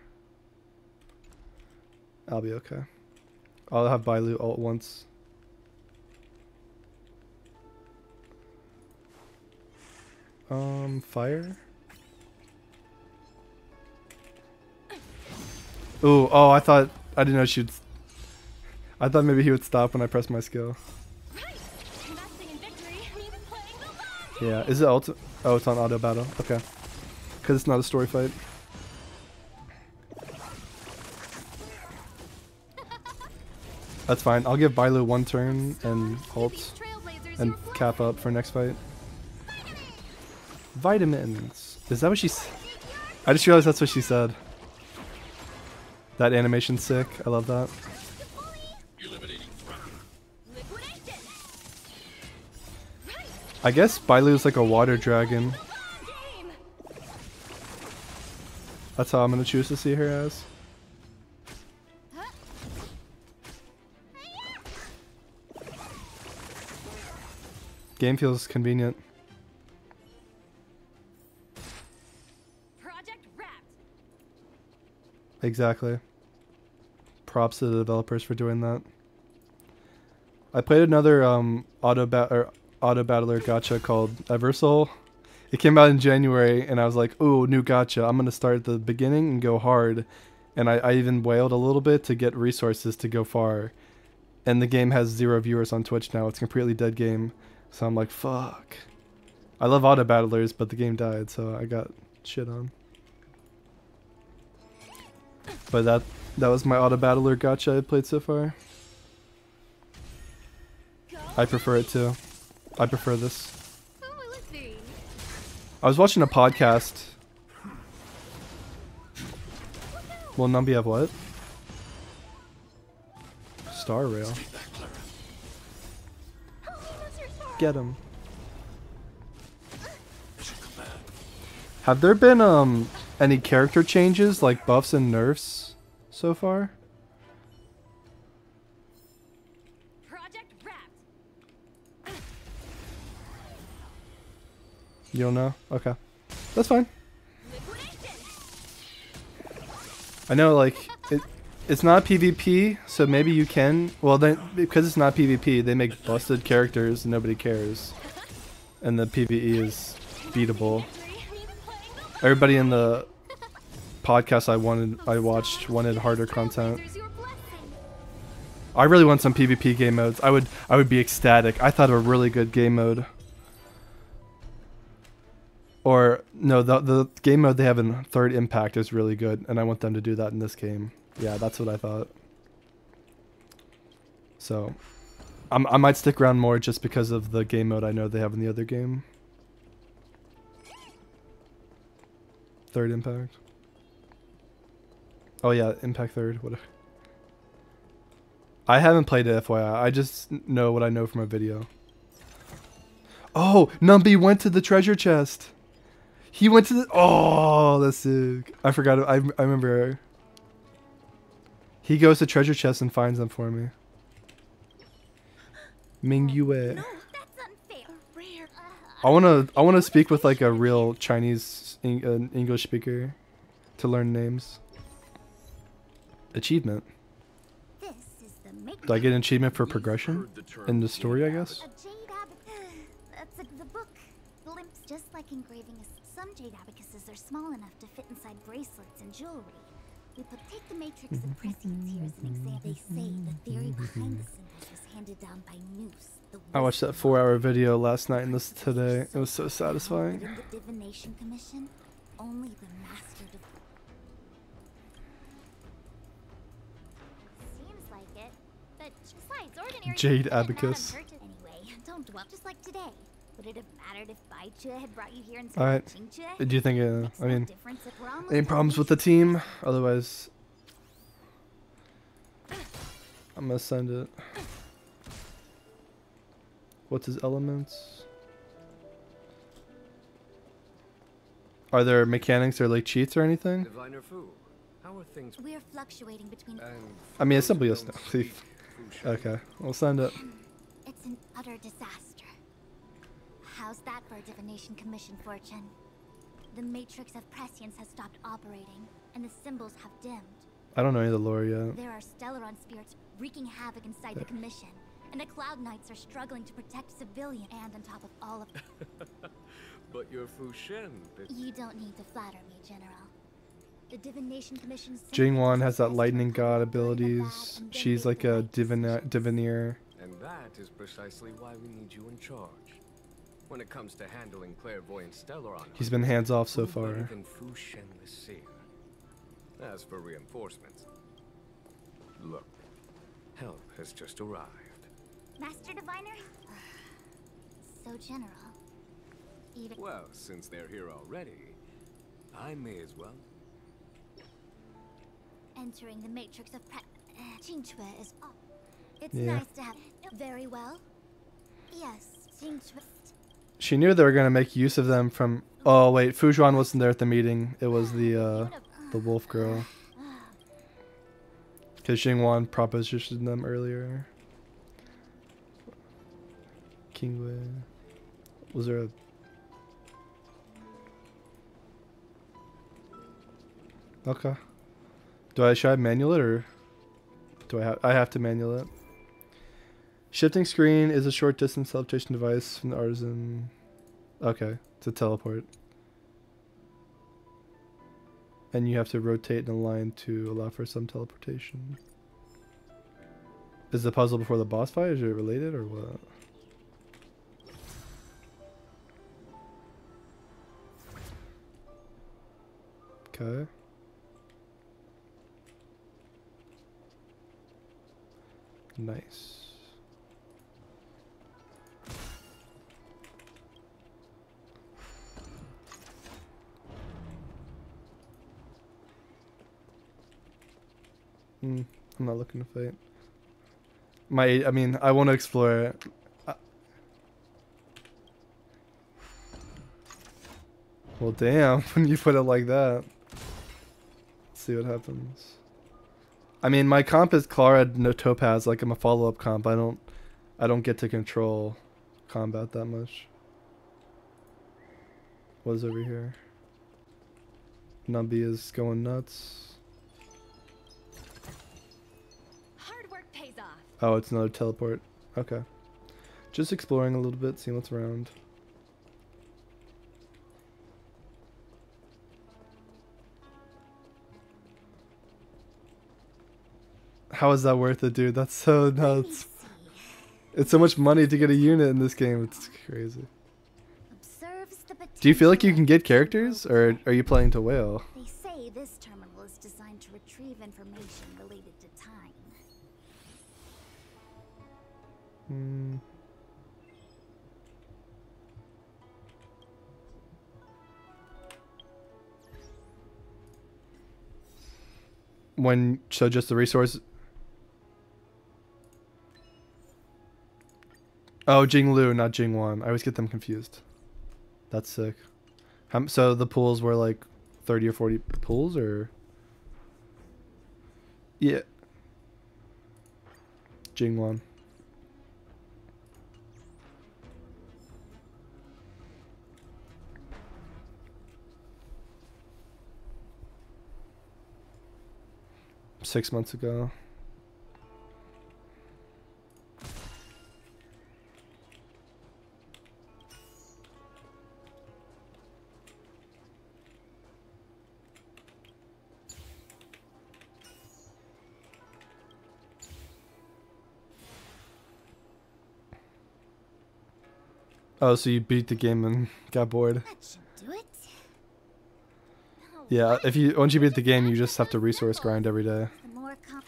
I'll be okay. I'll have Bailu ult once. Um, fire. Ooh, oh, I thought I didn't know she'd. I thought maybe he would stop when I pressed my skill. Right. Investing in victory and even playing the long Yeah, is it ult? Oh, it's on auto battle. Okay, because it's not a story fight. That's fine. I'll give Bailu one turn and ult and cap up for next fight. Vitamins. Is that what she? I just realized that's what she said. That animation's sick. I love that. I guess Bailu's like a water dragon. That's how I'm gonna choose to see her as. Game feels convenient. Exactly. Props to the developers for doing that. I played another um auto or auto battler gacha called Eversoul. It came out in January and I was like, "Ooh, new gacha! I'm to start at the beginning and go hard." And I, I even wailed a little bit to get resources to go far. And the game has zero viewers on Twitch now. It's a completely dead game. So I'm like, "Fuck." I love auto battlers, but the game died, so I got shit on. But that that was my auto battler gacha I played so far. I prefer it too. I prefer this. I was watching a podcast. Will Numby have what? Star Rail. Get him. Have there been um any character changes like buffs and nerfs so far? You don't know? Okay. That's fine. I know, like, it, it's not PvP, so maybe you can. Well, then, because it's not PvP, they make busted characters and nobody cares. And the PvE is beatable. Everybody in the podcast I wanted, I watched wanted harder content. I really want some PvP game modes. I would, I would be ecstatic. I thought of a really good game mode. Or no, the the game mode they have in Third Impact is really good, and I want them to do that in this game. Yeah, that's what I thought. So, I'm, I might stick around more just because of the game mode I know they have in the other game. Third Impact. Oh yeah, Impact Third. whatever. I haven't played it, FYI. I just know what I know from a video. Oh, Numby went to the treasure chest. He went to the. Oh, that's sick. I forgot. I I remember. He goes to treasure chest and finds them for me. Ming Yue. No, that's unfair. Rare. I wanna I wanna speak with like a real Chinese Eng- uh, English speaker to learn names. Achievement. This is the make Do I get an achievement for progression Heard the term in the story? I guess. a jade abacus. That's a, the book. Just like engraving. A, some jade abacuses are small enough to fit inside bracelets and jewelry. We put take the matrix of prescience here as an example. They say the theory behind the symbols was handed down by Nous. I watched that four-hour video last night and this today. It was so satisfying. in the divination commission, only the master div- Seems like it. But besides, ordinary Jade people did not abacus. hurt it Anyway, don't dwell. Just like today. Would it have mattered if Baichue had brought you here instead Alright. Do you think? Uh, I mean, difference if we're almost any problems with the team? Otherwise, I'm gonna send it. What's his elements? Are there mechanics or like cheats or anything? Diviner Fu, how are things? We're fluctuating between. I mean, it's for simply those a snow thief. Okay, we'll send it. It's an utter disaster. How's that for a divination commission, Fortune? The matrix of prescience has stopped operating, and the symbols have dimmed. I don't know any of the lore yet. There are Stellaron spirits wreaking havoc inside the commission, and the Cloud Knights are struggling to protect civilians. And on top of all of But you're Fu Xuan. the- you don't need to flatter me, General. The divination commission. Jing Yuan has that lightning god extracts the good and the bad abilities. She's like a right divina- decisions. divineer. And that is precisely why we need you in charge. When it comes to handling clairvoyant Stellaron, He's been hands off so far. than Fu Xuan the Seer? As for reinforcements, look, help has just arrived. Master Diviner? so general. Even Well, since they're here already, I may as well. entering the matrix of pre- uh, is up. It's Yeah. nice to have. Very well. Yes, Qingque. She knew they were gonna make use of them from. Oh wait, Fu Xuan wasn't there at the meeting. It was the uh, the wolf girl. Because Jing Yuan propositioned them earlier. Was there a. Okay. Do I should I manual it or do I have I have to manual it? Shifting screen is a short distance teleportation device from the artisan. Okay, to teleport. And you have to rotate and align to allow for some teleportation. Is the puzzle before the boss fight? Is it related or what? Okay. Nice. Mm, I'm not looking to fight. My, I mean, I want to explore it. Uh, Well, damn, when you put it like that. See what happens. I mean, my comp is Clara no Topaz. Like I'm a follow-up comp. I don't, I don't get to control combat that much. What is over here? Numby is going nuts. Hard work pays off. Oh, it's another teleport. Okay. Just exploring a little bit, seeing what's around. How is that worth it, dude? That's so nuts. It's so much money to get a unit in this game. It's crazy. Observes the potential. Do you feel like you can get characters, or are you playing to whale? They say this terminal is designed to retrieve information related to time. Hmm. When so just the resource. Oh, Jingliu, not Jing Yuan. I always get them confused. That's sick. How, so the pools were like thirty or forty pools, or yeah. Jing Yuan. Six months ago. Oh, so you beat the game and got bored. That should do it. Yeah, if you once you beat the game, you just have to resource grind every day. The more comp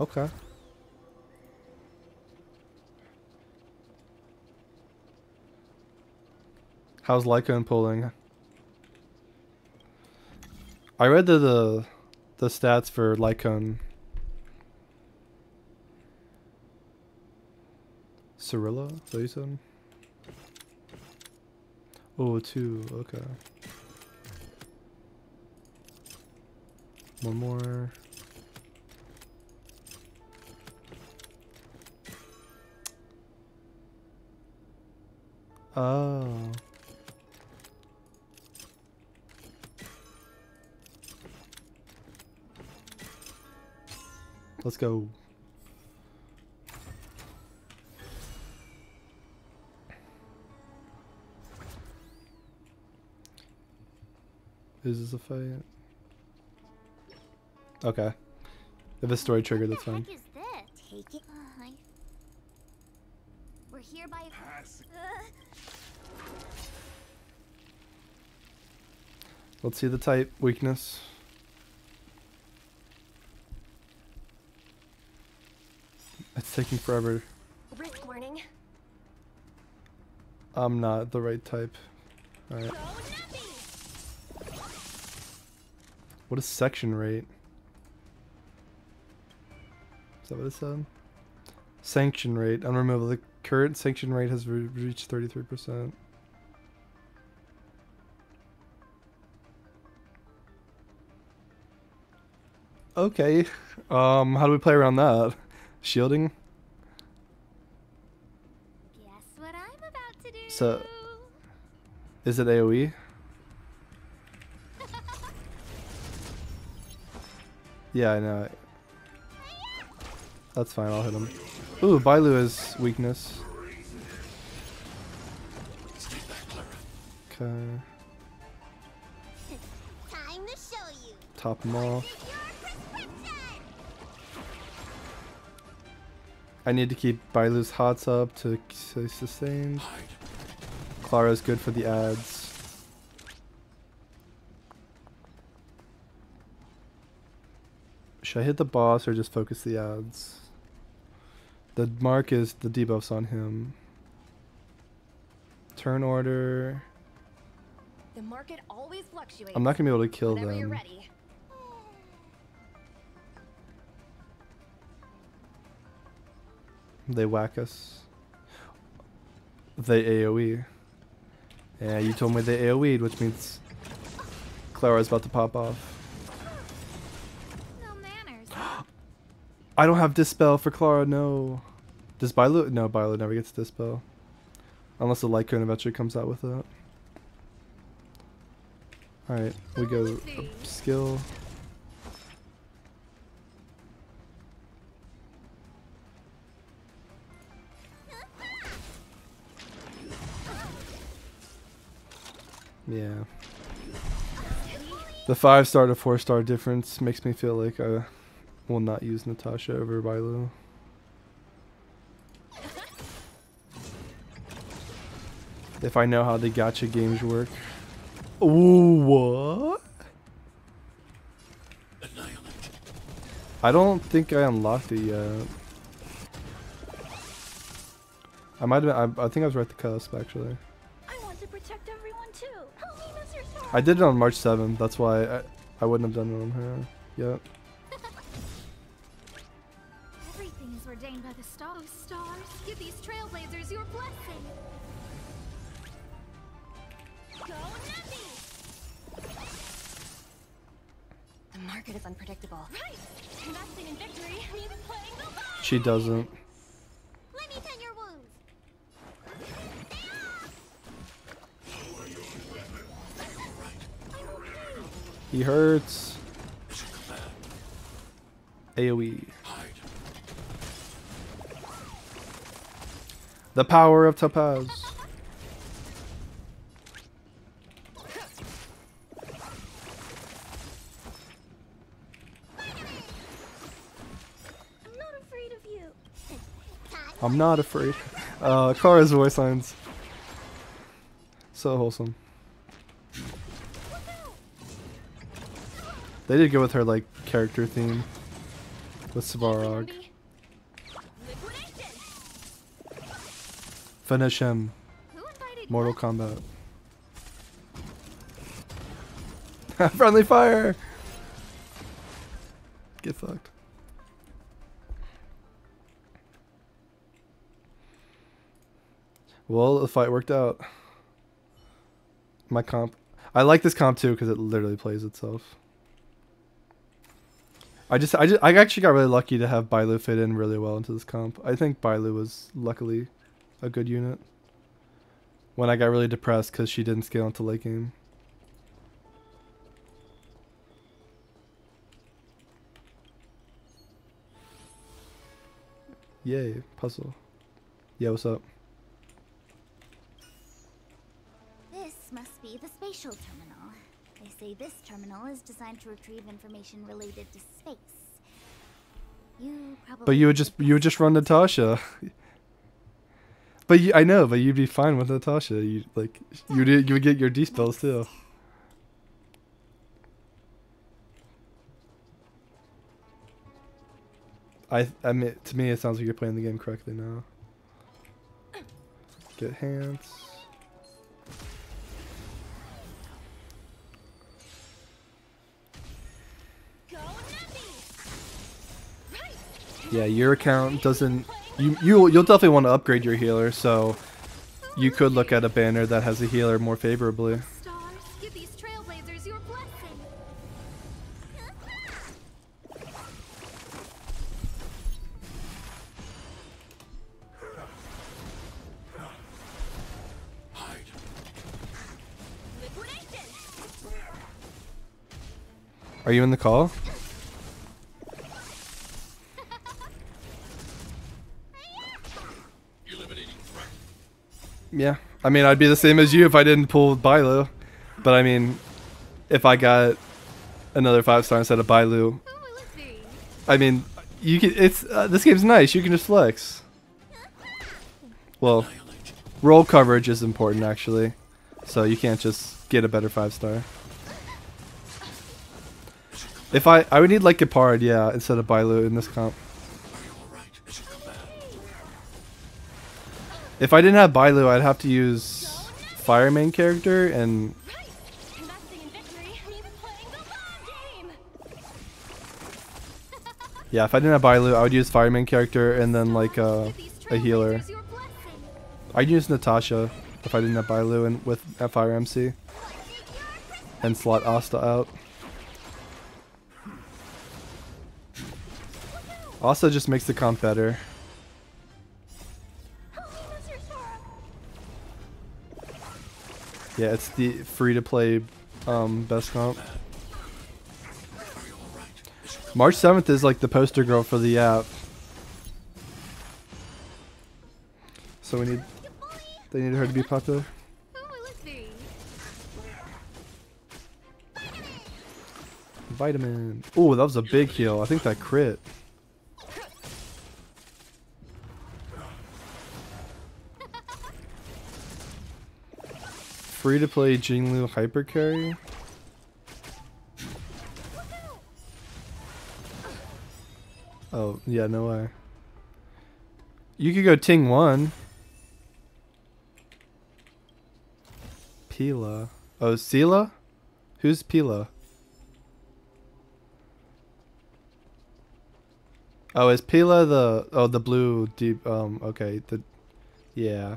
Okay. How's Lycone pulling? I read the the, the stats for Lycone. Cirilla? Is that you said? Oh, two. Okay. One more. Oh. Let's go. Is this a fight? Okay. If it's story trigger, that's fine. What the heck is this? Take it. Uh, I... We're here by. Uh, Let's see the type weakness. It's taking forever. Risk warning. I'm not the right type. Alright. What is section rate? Is that what it said? Sanction rate. Unremovable. The current sanction rate has re- reached 33%. Okay. Um, how do we play around that? Shielding? guess what I'm about to do? So, is it? AoE? Yeah, I know. That's fine, I'll hit him. Ooh, Bailu is weakness. Okay. Time to show you. Top them off. I need to keep Bailu's hots up to stay sustained. Clara's good for the ads. Should I hit the boss or just focus the ads? The mark is the debuffs on him. Turn order. The market always fluctuates. I'm not gonna be able to kill Whenever them. They whack us. They AoE. Yeah, you told me they AoE'd, which means Clara's about to pop off. No manners. I don't have Dispel for Clara, no. Does Bailu? No, Bailu never gets Dispel. Unless the Light Cone eventually comes out with it. Alright, we go skill. Yeah. The five star to four star difference makes me feel like I will not use Natasha over Bailu. If I know how the gacha games work. Ooh, what? I don't think I unlocked it yet. I might have. I, I think I was right at the cusp actually. I did it on March 7th. That's why I, I wouldn't have done it on her yet. Everything is ordained by the stars. Stars, give these trailblazers your blessing. Go Numby! The market is unpredictable. Right! Investing in victory means playing the long She doesn't. He hurts. AoE. The power of Topaz. I'm not afraid. Uh, Clara's voice lines. So wholesome. They did go with her like character theme with Svarog. Finish him. Mortal Kombat. Friendly fire! Get fucked. Well, the fight worked out. My comp. I like this comp too because it literally plays itself. I just, I just, I actually got really lucky to have Bailu fit in really well into this comp. I think Bailu was luckily a good unit when I got really depressed because she didn't scale into late game. Yay, puzzle. Yeah, what's up? This must be the spatial terminal. This terminal is designed to retrieve information related to space. You probably But you would just you would just run Natasha. but you, I know, but you'd be fine with Natasha. You like you would you would get your D spells too. I I mean to me it sounds like you're playing the game correctly now. Get hands. Yeah, your account doesn't. You you you'll definitely want to upgrade your healer, so you could look at a banner that has a healer more favorably. Are you in the call? Yeah, I mean I'd be the same as you if I didn't pull Bailu, but I mean, if I got another five star instead of Bailu, Who will it be? I mean, you can. It's uh, this game's nice. You can just flex. Well, roll coverage is important actually, so you can't just get a better five star. If I I would need like Gepard, yeah, instead of Bailu in this comp. If I didn't have Bailu, I'd have to use Fire main character and yeah, if I didn't have Bailu, I would use Fire main character and then like uh, Give these a healer. I'd use Natasha if I didn't have Bailu and with Fire MC and slot Asta out. Asta just makes the comp better. Yeah, it's the free to play um, best comp. March 7th is like the poster girl for the app. So we need they need her to be popular. Vitamin. Oh, that was a big heal. I think that crit. Free to play Jingliu hyper carry. Oh, yeah, no way. You could go Tingyun. Pila. Oh, Sela? Who's Pila? Oh, is Pila the oh the blue deep um okay the yeah.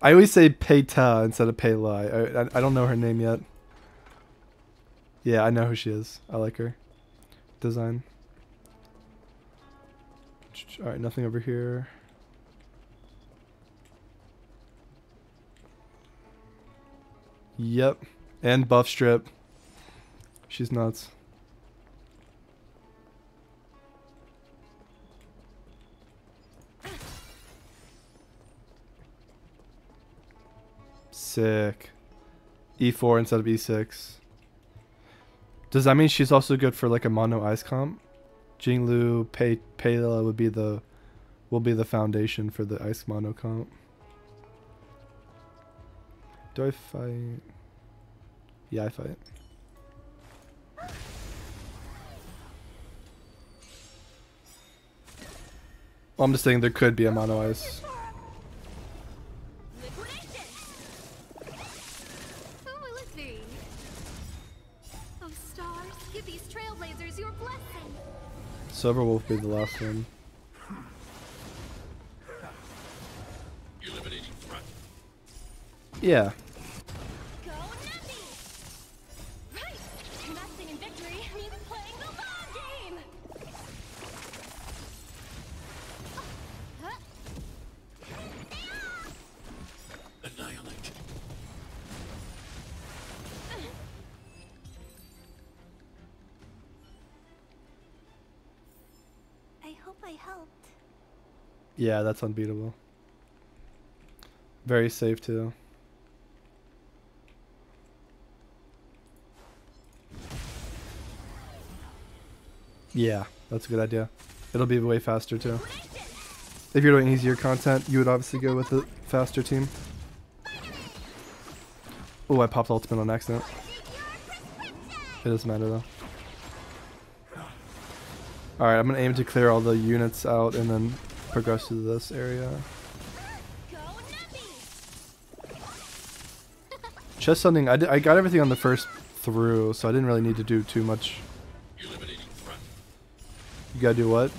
I always say Peta instead of Pela. I, I I don't know her name yet. Yeah, I know who she is. I like her design. All right, nothing over here. Yep, and buff strip. She's nuts. Sick. E4 instead of E6. Does that mean she's also good for like a mono ice comp? Jingliu Pei Pela would be the will be the foundation for the ice mono comp. Do I fight? Yeah, I fight. Well, I'm just saying there could be a mono ice. Silver Wolf be the last one. Yeah. Yeah, that's unbeatable. Very safe too. Yeah, that's a good idea. It'll be way faster too. If you're doing easier content, you would obviously go with the faster team. Oh, I popped ultimate on accident. It doesn't matter though. Alright, I'm gonna aim to clear all the units out and then progress to this area. Chest hunting, I, di- I got everything on the first through, so I didn't really need to do too much. You gotta do what?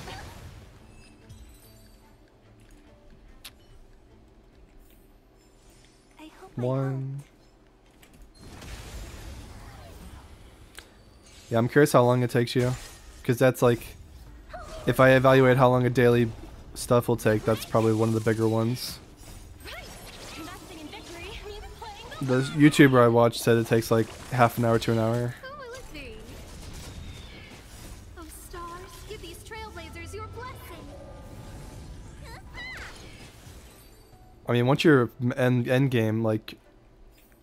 One. Yeah, I'm curious how long it takes you. Because that's like, if I evaluate how long a daily stuff we'll take, that's probably one of the bigger ones. Right! Investing in victory means playing the The YouTuber I watched said it takes like half an hour to an hour. Who will it be? Oh, stars, give these trailblazers your blessing. I mean, once you're m- end, end game, like,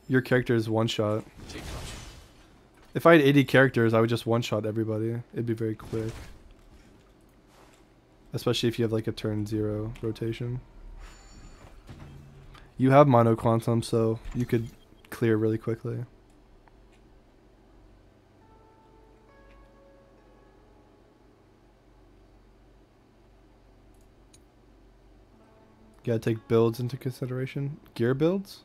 your character is one shot. If I had 80 characters, I would just one shot everybody. It'd be very quick. Especially if you have like a turn zero rotation. You have mono quantum, so you could clear really quickly. Gotta take builds into consideration. Gear builds?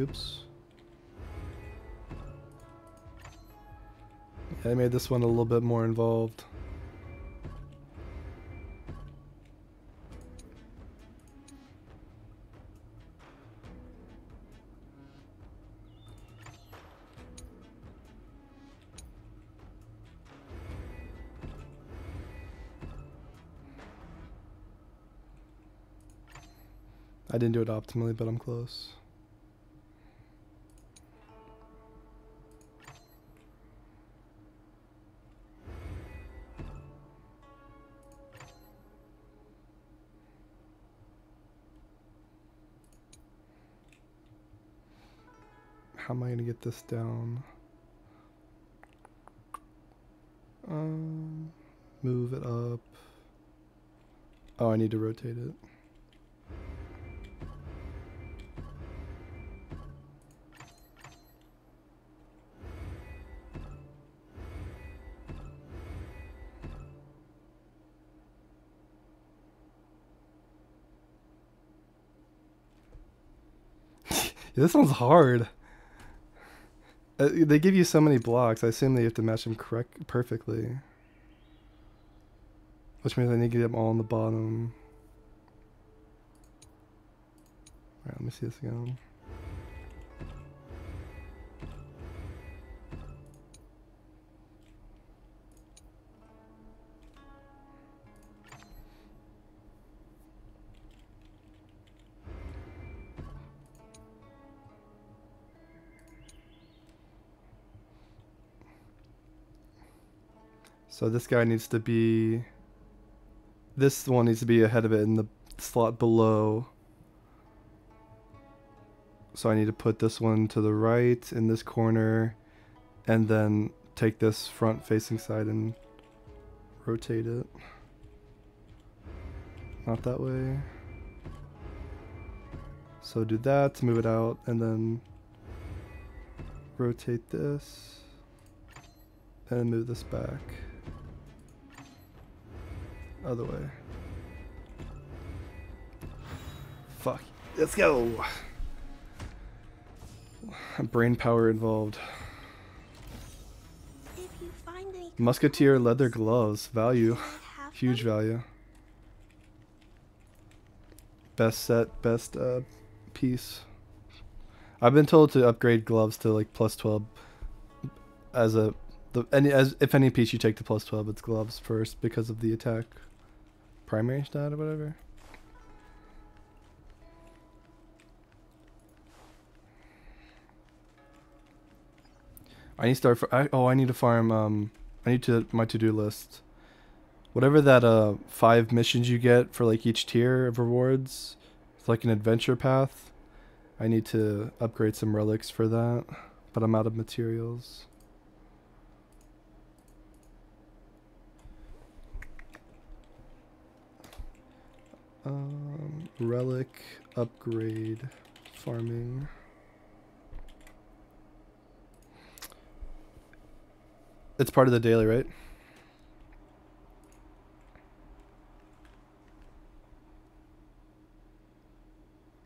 Oops. Yeah, I made this one a little bit more involved. I didn't do it optimally, but I'm close. This down? Um, move it up. Oh, I need to rotate it. this one's hard. Uh, they give you so many blocks. I assume you have to match them correct perfectly. Which means I need to get them all on the bottom. Alright, let me see this again. So this guy needs to be this one needs to be ahead of it in the slot below. So I need to put this one to the right in this corner and then take this front facing side and rotate it. Not that way. So do that to move it out and then rotate this and move this back. Other way. Fuck. Let's go. Brain power involved. If you find Musketeer leather gloves. Value. can I have Huge value. Best set, best uh, piece. I've been told to upgrade gloves to like plus 12 as a the any as if any piece you take to plus 12 it's gloves first because of the attack primary stat or whatever. I need to start. For, I, oh, I need to farm. Um, I need to my to do list. Whatever that uh five missions you get for like each tier of rewards, it's like an adventure path. I need to upgrade some relics for that, but I'm out of materials. Um, relic upgrade farming. It's part of the daily, right?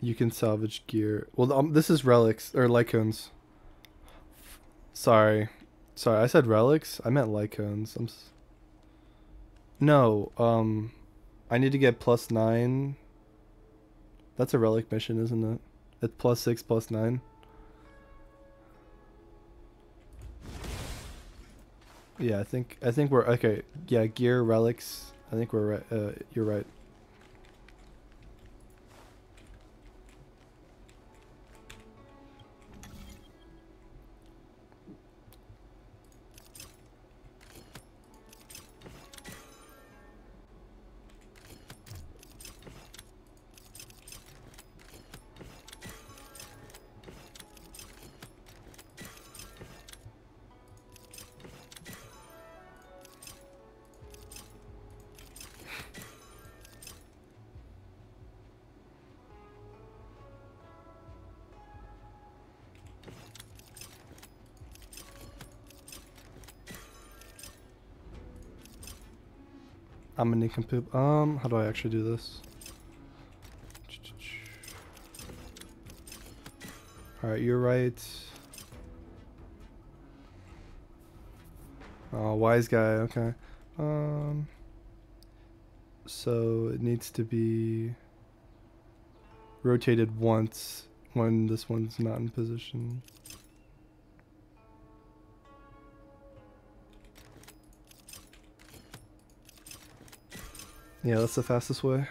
You can salvage gear. Well, um, this is relics or lycones. Sorry, sorry. I said relics. I meant lycones. I'm. No. Um, I need to get plus nine. That's a relic mission, isn't it? It's plus six, plus nine. Yeah, I think I think we're okay. Yeah, gear relics. I think we're right. Uh, you're right. I'm a nincompoop. Um, how do I actually do this? Alright, you're right. Oh, wise guy, okay. Um, so it needs to be rotated once when this one's not in position. Yeah, that's the fastest way.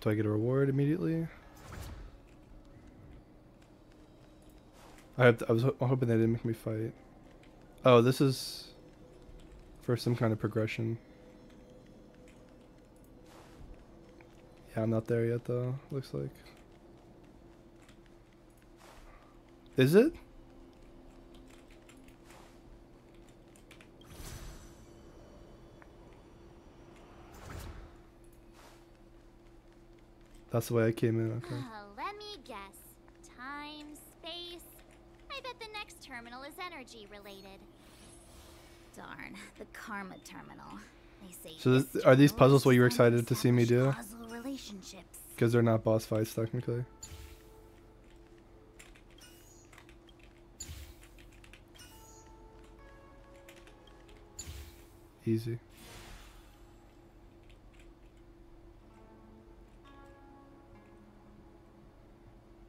Do I get a reward immediately? I have I was ho- hoping they didn't make me fight. Oh, this is for some kind of progression. Yeah, I'm not there yet though. Looks like. Is it? That's the way I came in. Okay. Uh, let me guess. Time, space. I bet the next terminal is energy related. Darn, the karma terminal. They say So this are these puzzles what you were excited to see me do? establish causal relationships. Because they're not boss fights technically. Easy.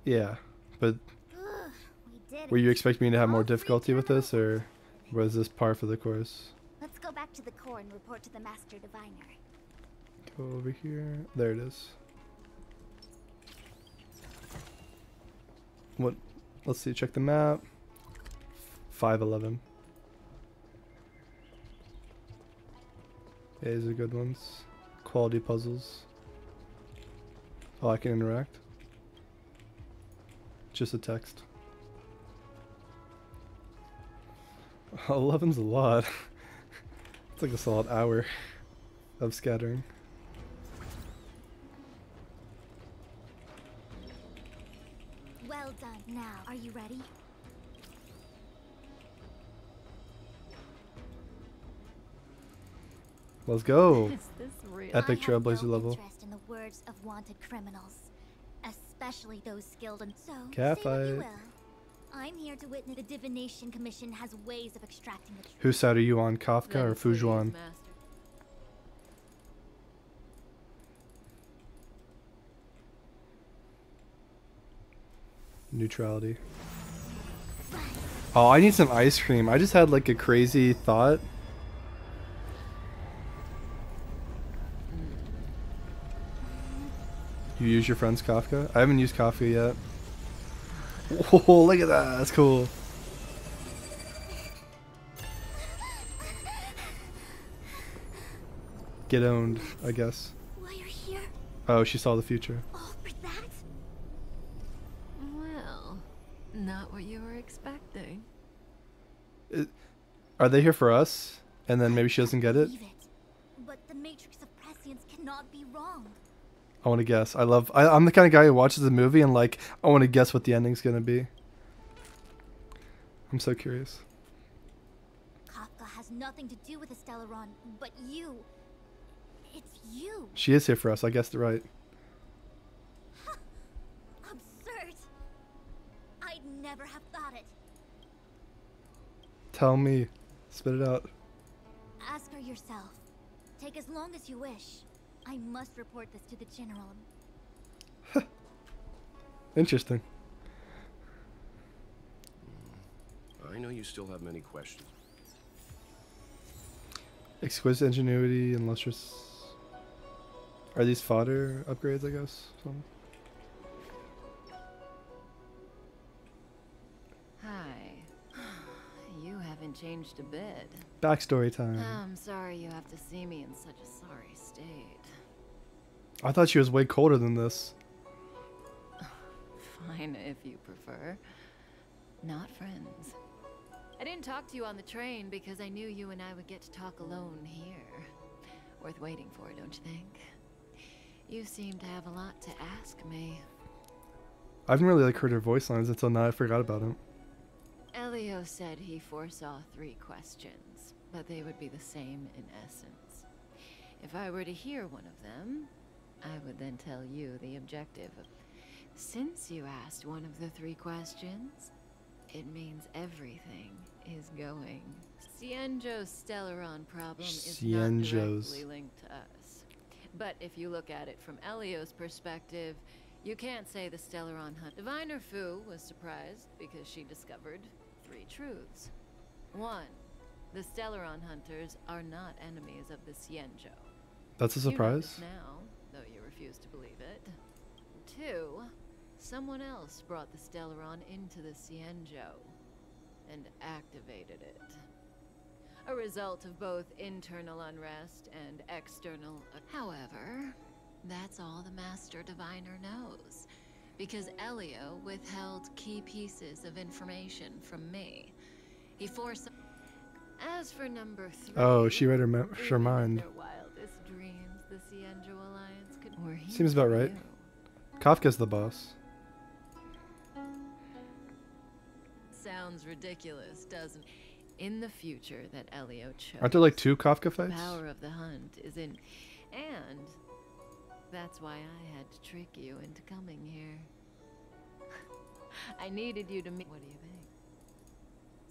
Yeah, but Ugh, we did were you expecting me to have more difficulty with this, or was this par for the course? Let's go back to the core and report to the master diviner. Go over here. There it is. What? Let's see. Check the map. Five eleven. Yeah, these are good ones. Quality puzzles. Oh, I can interact. Just a text. 11's a lot. it's like a solid hour of scattering. Well done. Now, are you ready? Let's go. Is this real? Epic Trailblazer no level. interest in the words of wanted criminals, especially those skilled in so. Cat say fight. I'm here to witness the Divination Commission has ways of extracting the truth. Whose side are you on, Kafka Then or please, Fu Xuan? Neutrality. Oh, I need some ice cream. I just had like a crazy thought. You use your friend's Kafka? I haven't used Kafka yet. Oh, look at that. That's cool. Get owned, I guess. Why you're here? Oh, she saw the future. All for that? Well, not what you were expecting. Are they here for us? And then maybe she doesn't get it? Believe it. But the Matrix of Prescience cannot be wrong. I want to guess. I love. I, I'm the kind of guy who watches a movie and like I want to guess what the ending's gonna be. I'm so curious. Kafka has nothing to do with the Stellaron, but you. It's you. She is here for us. I guessed it right. Absurd. I'd never have thought it. Tell me. Spit it out. Ask her yourself. Take as long as you wish. I must report this to the General. Interesting. Hmm. I know you still have many questions. Exquisite ingenuity and lustrous. Are these fodder upgrades? I guess. Some- Hi. You haven't changed a bit. Backstory time. I'm sorry you have to see me in such a sorry state. I thought she was way colder than this. Fine if you prefer. Not friends. I didn't talk to you on the train because I knew you and I would get to talk alone here. Worth waiting for, don't you think? You seem to have a lot to ask me. I haven't really like heard her voice lines until now. I forgot about him. Elio said he foresaw three questions, but they would be the same in essence. If I were to hear one of them, I would then tell you the objective. Since you asked one of the three questions, it means everything is going. Xianzhou's Stellaron problem is not directly linked to us. But if you look at it from Elio's perspective, you can't say the Stellaron hunt. Diviner Fu was surprised because she discovered three truths. One, the Stellaron hunters are not enemies of the Xianzhou. That's a You know surprise. now, though you refuse to believe it. Two, someone else brought the Stellaron into the Xianzhou and activated it. A result of both internal unrest and external. However, that's all the Master Diviner knows. Because Elio withheld key pieces of information from me. He forced. As for number three. Oh, she read her, her mind. their wildest dreams, the Xianzhou Alliance could. Or he Seems about right. you. Kafka's the boss. Sounds ridiculous, doesn't? In the future that Elio chose. Aren't there like two Kafka The power of the hunt is in, and that's why I had to trick you into coming here. I needed you to meet. What do you think?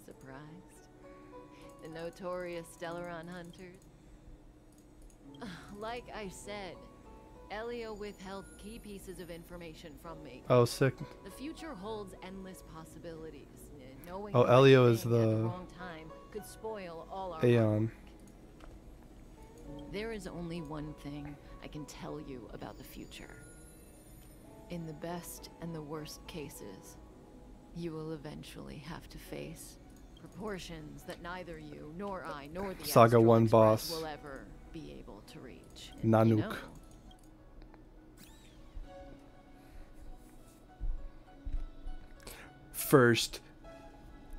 Surprised? The notorious Stellaron hunters. Like I said, Elio withheld key pieces of information from me. Oh, sick. The future holds endless possibilities. Knowing Oh, the Elio is at the- wrong time could spoil all our Aeon. there is only one thing I can tell you about the future. In the best and the worst cases, you will eventually have to face proportions that neither you nor I nor the Saga 1 Express boss. will ever be able to reach. And you Nanook. know, First,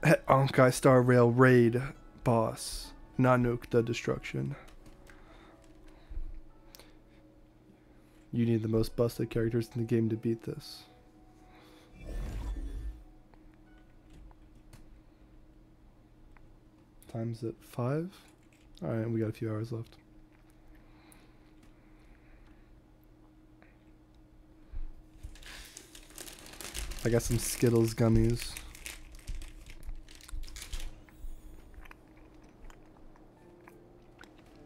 Honkai Star Rail raid boss. Nanook the Destruction. You need the most busted characters in the game to beat this. Time's at five. All right, we got a few hours left. I got some Skittles gummies.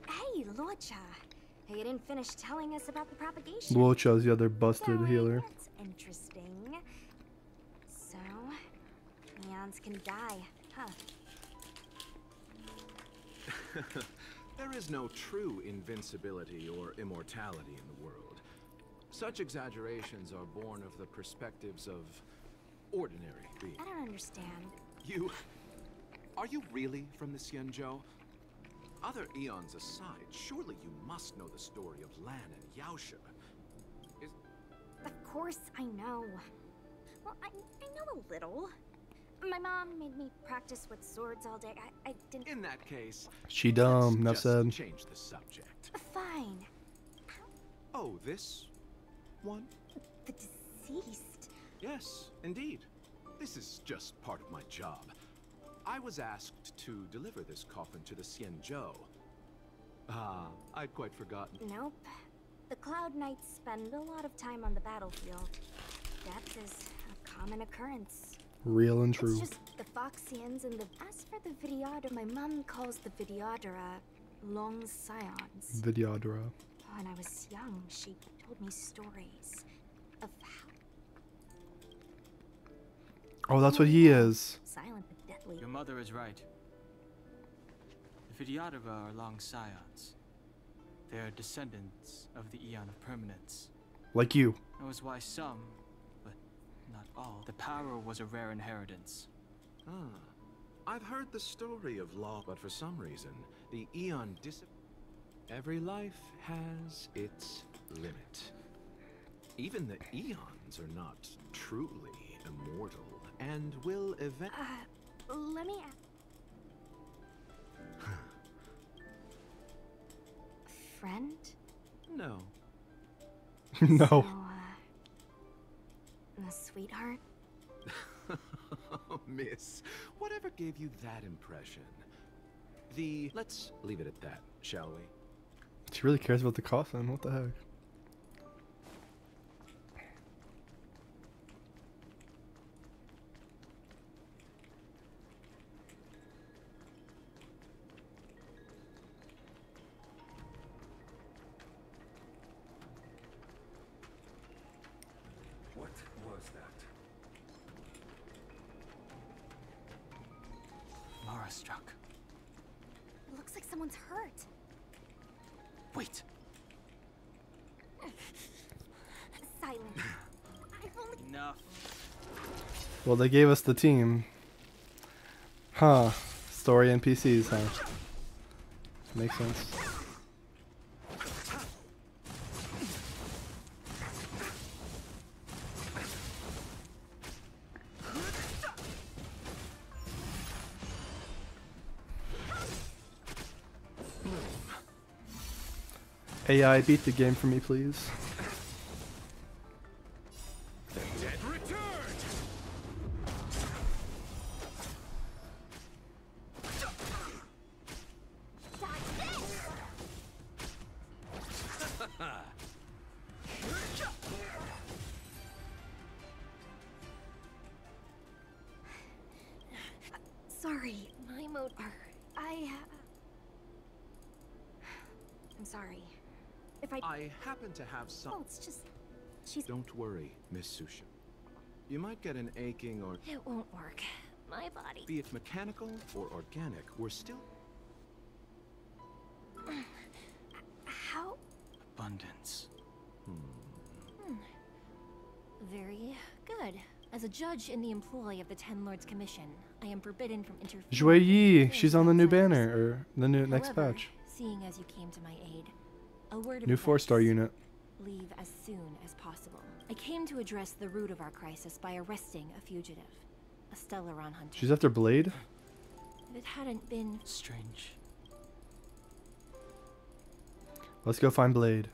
Hey, Luocha. Hey, you didn't finish telling us about the propagation. Luocha's the other busted Sorry, healer. That's interesting. So, neons can die, huh? There is no true invincibility or immortality in the world. Such exaggerations are born of the perspectives of ordinary beings. I don't understand. You. Are you really from the Xianzhou? Other eons aside, surely you must know the story of Lan and Yaoshi. Is, Of course I know. Well, I, I know a little. My mom made me practice with swords all day. I, I didn't. in that case, She dumb, enough just said. change the subject. Fine. Oh, this one? The deceased. Yes, indeed. This is just part of my job. I was asked to deliver this coffin to the Xianzhou. Ah, I'd quite forgotten. Nope. The Cloud Knights spend a lot of time on the battlefield. Death is a common occurrence. Real and true. It's just the Foxians and the. As for the Vidyadhara, my mom calls the Vidyadhara long scions. Vidyadhara. When I was young, she told me stories of how Oh, that's what he is. silent but deadly. Your mother is right. The Vidyadhara are long scions. They are descendants of the Eon of Permanence. Like you. That was why some, but not all, the power was a rare inheritance. Ah, I've heard the story of law, but for some reason, the Eon dis. Every life has its limit. Even the Eons are not truly immortal and will event. Uh, let me. a- Friend? No. no. So, uh, a sweetheart? Oh, Miss, whatever gave you that impression? The. Let's leave it at that, shall we? She really cares about the coffin. What the heck? struck. Looks like someone's hurt. Wait. Enough. Well, they gave us the team. Huh. Story NPCs, huh? Makes sense. AI, beat the game for me, please. Have some. Oh, it's just. She's. Don't worry, Miss Susha. You might get an aching or It won't work. My body. be it mechanical or organic, we're still How? Abundance. Hmm. Very good. As a judge in the employ of the Ten Lords Commission, I am forbidden from interfering. Jue Yi, she's on the new banner, or the new next patch. Seeing as you came to my aid, a word of New four star unit. Leave as soon as possible. I came to address the root of our crisis by arresting a fugitive, a Stellaron hunter. She's after Blade? If it hadn't been Strange. Let's go find Blade.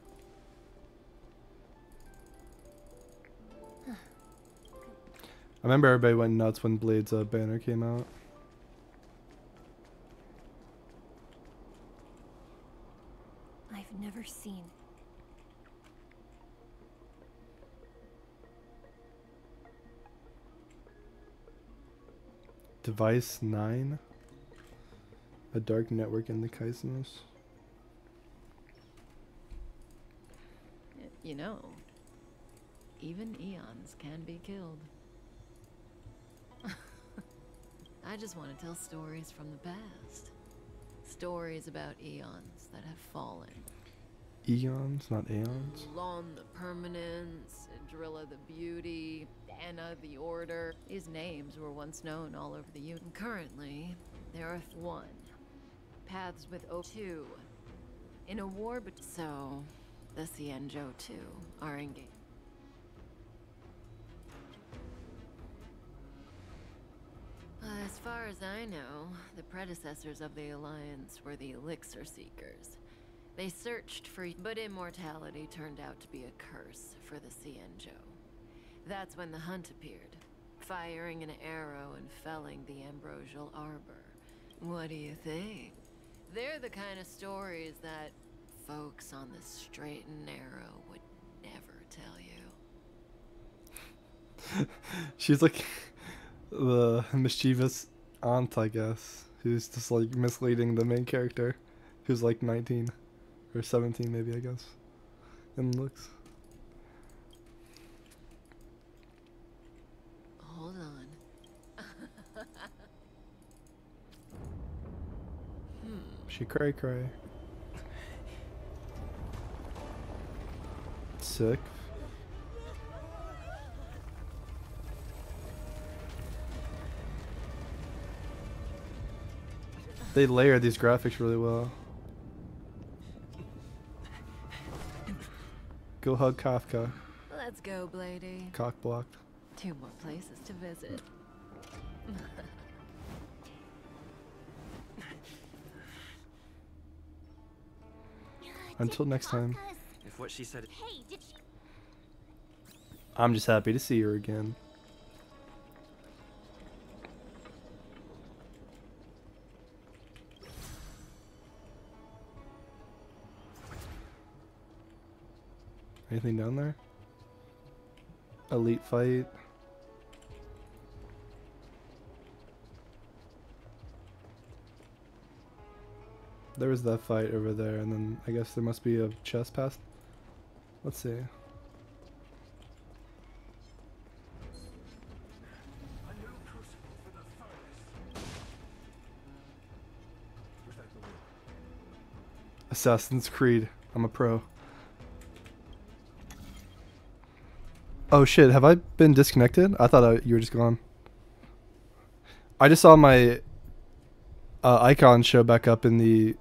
I remember everybody went nuts when Blade's uh, banner came out. I've never seen. Device 9? A dark network in the Cosmos? You know, even eons can be killed. I just want to tell stories from the past. Stories about eons that have fallen. Eons, not aeons? Lon the Permanence, Drilla the Beauty, Anna the Order. These names were once known all over the Union. Currently, there are one. Paths with O2. In a war but so the Xianzhou too are engaged. As far as I know, the predecessors of the Alliance were the Elixir Seekers. They searched for, but immortality turned out to be a curse for the Xianzhou. That's when the hunt appeared, firing an arrow and felling the ambrosial arbor. What do you think? They're the kind of stories that folks on the straight and narrow would never tell you. She's like the mischievous aunt, I guess, who's just like misleading the main character, who's like 19 or 17, maybe, I guess, in looks. Hold on. hmm. She cray cray. Sick. They layer these graphics really well. Go hug Kafka. Let's go, Blady. Cock blocked. Two more places to visit. Until next time. If what she said. Hey, did she? I'm just happy to see her again. Anything down there? Elite fight. There was that fight over there, and then I guess there must be a chest past. Let's see. Assassin's Creed. I'm a pro. Oh shit, have I been disconnected? I thought I, you were just gone. I just saw my uh, icon show back up in the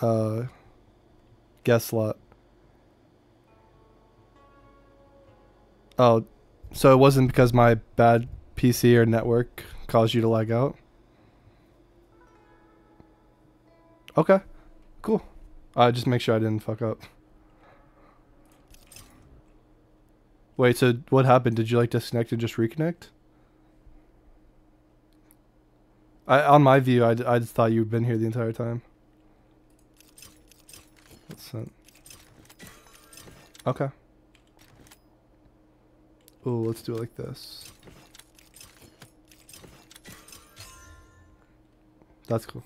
uh, guest slot. Oh, so it wasn't because my bad PC or network caused you to lag out? Okay, cool. Uh, just make sure I didn't fuck up. Wait, so what happened? Did you like disconnect and just reconnect? I on my view, I, I just thought you'd been here the entire time. That's it. Okay. Oh, let's do it like this. That's cool.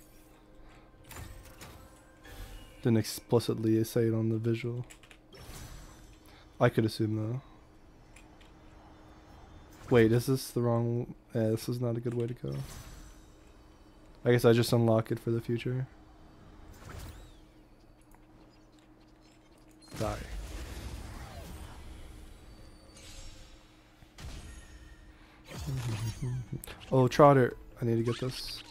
Didn't explicitly say it on the visual. I could assume though. Wait, is this the wrong... Yeah, this is not a good way to go. I guess I just unlock it for the future. Die. oh, Trotter. I need to get this.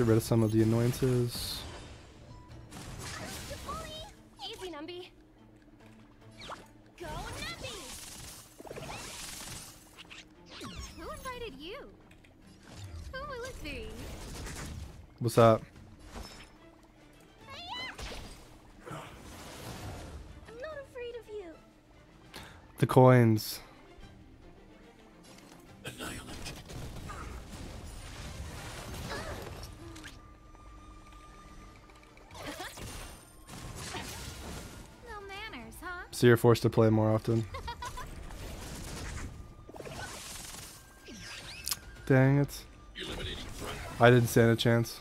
Get rid of some of the annoyances. Easy, Numby. The Numby! So you're forced to play more often. Dang it. I didn't stand a chance.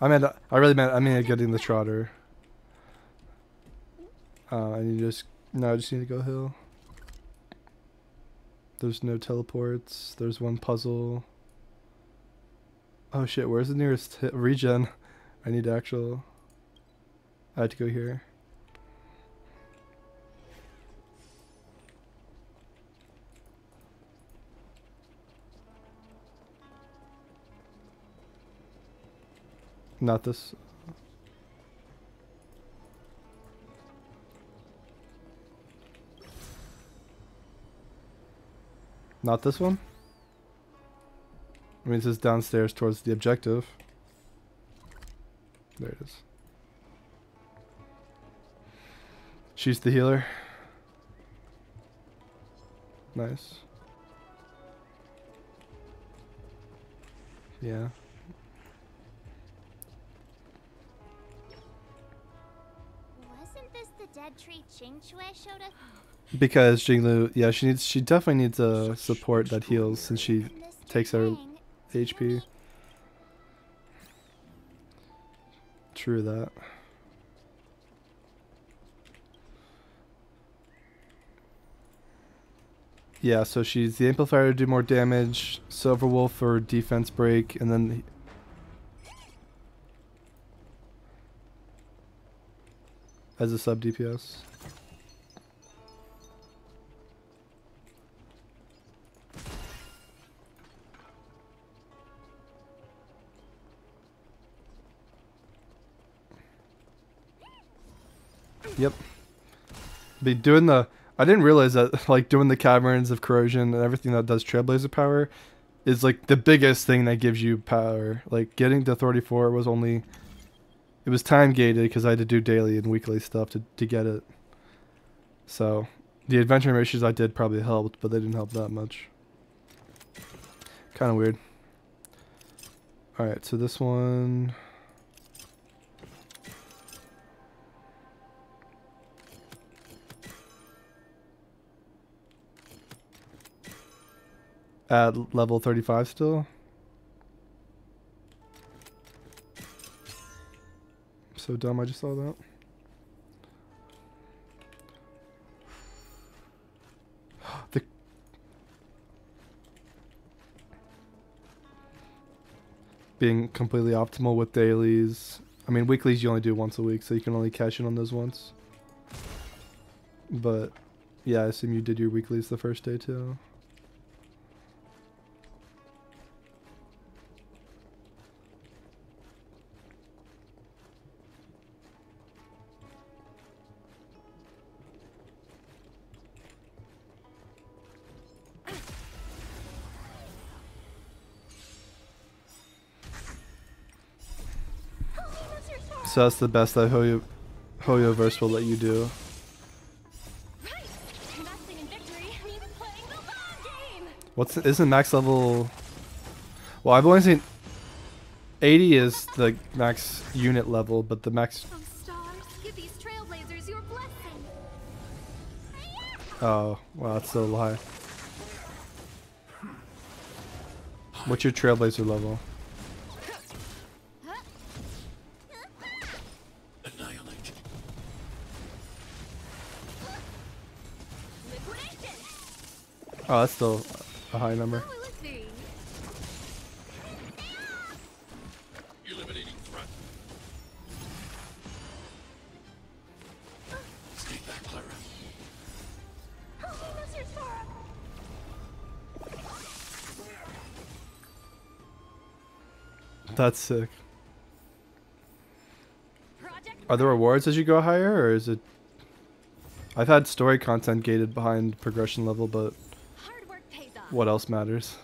I meant, I really meant, I mean getting the trotter. Uh, need to just, no, I just need to go hill. There's no teleports. There's one puzzle. Oh shit, where's the nearest regen? I need actual. I had to go here. Not this. Not this one? I mean, this is downstairs towards the objective. There it is. She's the healer. Nice. Yeah. Wasn't this the dead tree Ching Shui showed us? Because Jingliu, yeah, she needs, she definitely needs uh, a support that heals since she takes her HP. True that. Yeah, so she's the amplifier to do more damage, Silver Wolf for defense break, and then as a sub DPS. Yep. Be doing the. I didn't realize that like doing the caverns of corrosion and everything that does trailblazer power is like the biggest thing that gives you power. Like getting to authority four was only. It was time gated because I had to do daily and weekly stuff to to get it. So, the adventure missions I did probably helped, but they didn't help that much. Kind of weird. All right, so this one. At level 35 still. So dumb. I just saw that. the being completely optimal with dailies. I mean, weeklies you only do once a week, so you can only cash in on those once. But yeah, I assume you did your weeklies the first day too. So that's the best that Hoyo Hoyoverse will let you do. What's isn't max level? Well, I've only seen 80 is the max unit level, but the max. Oh, stars, give these trailblazers your blessing. Oh, wow, that's so high. What's your trailblazer level? Oh, that's still a high number. Eliminating threat. Stay back, Clara. That's sick. Are there rewards as you go higher, or is it? I've had story content gated behind progression level, but what else matters?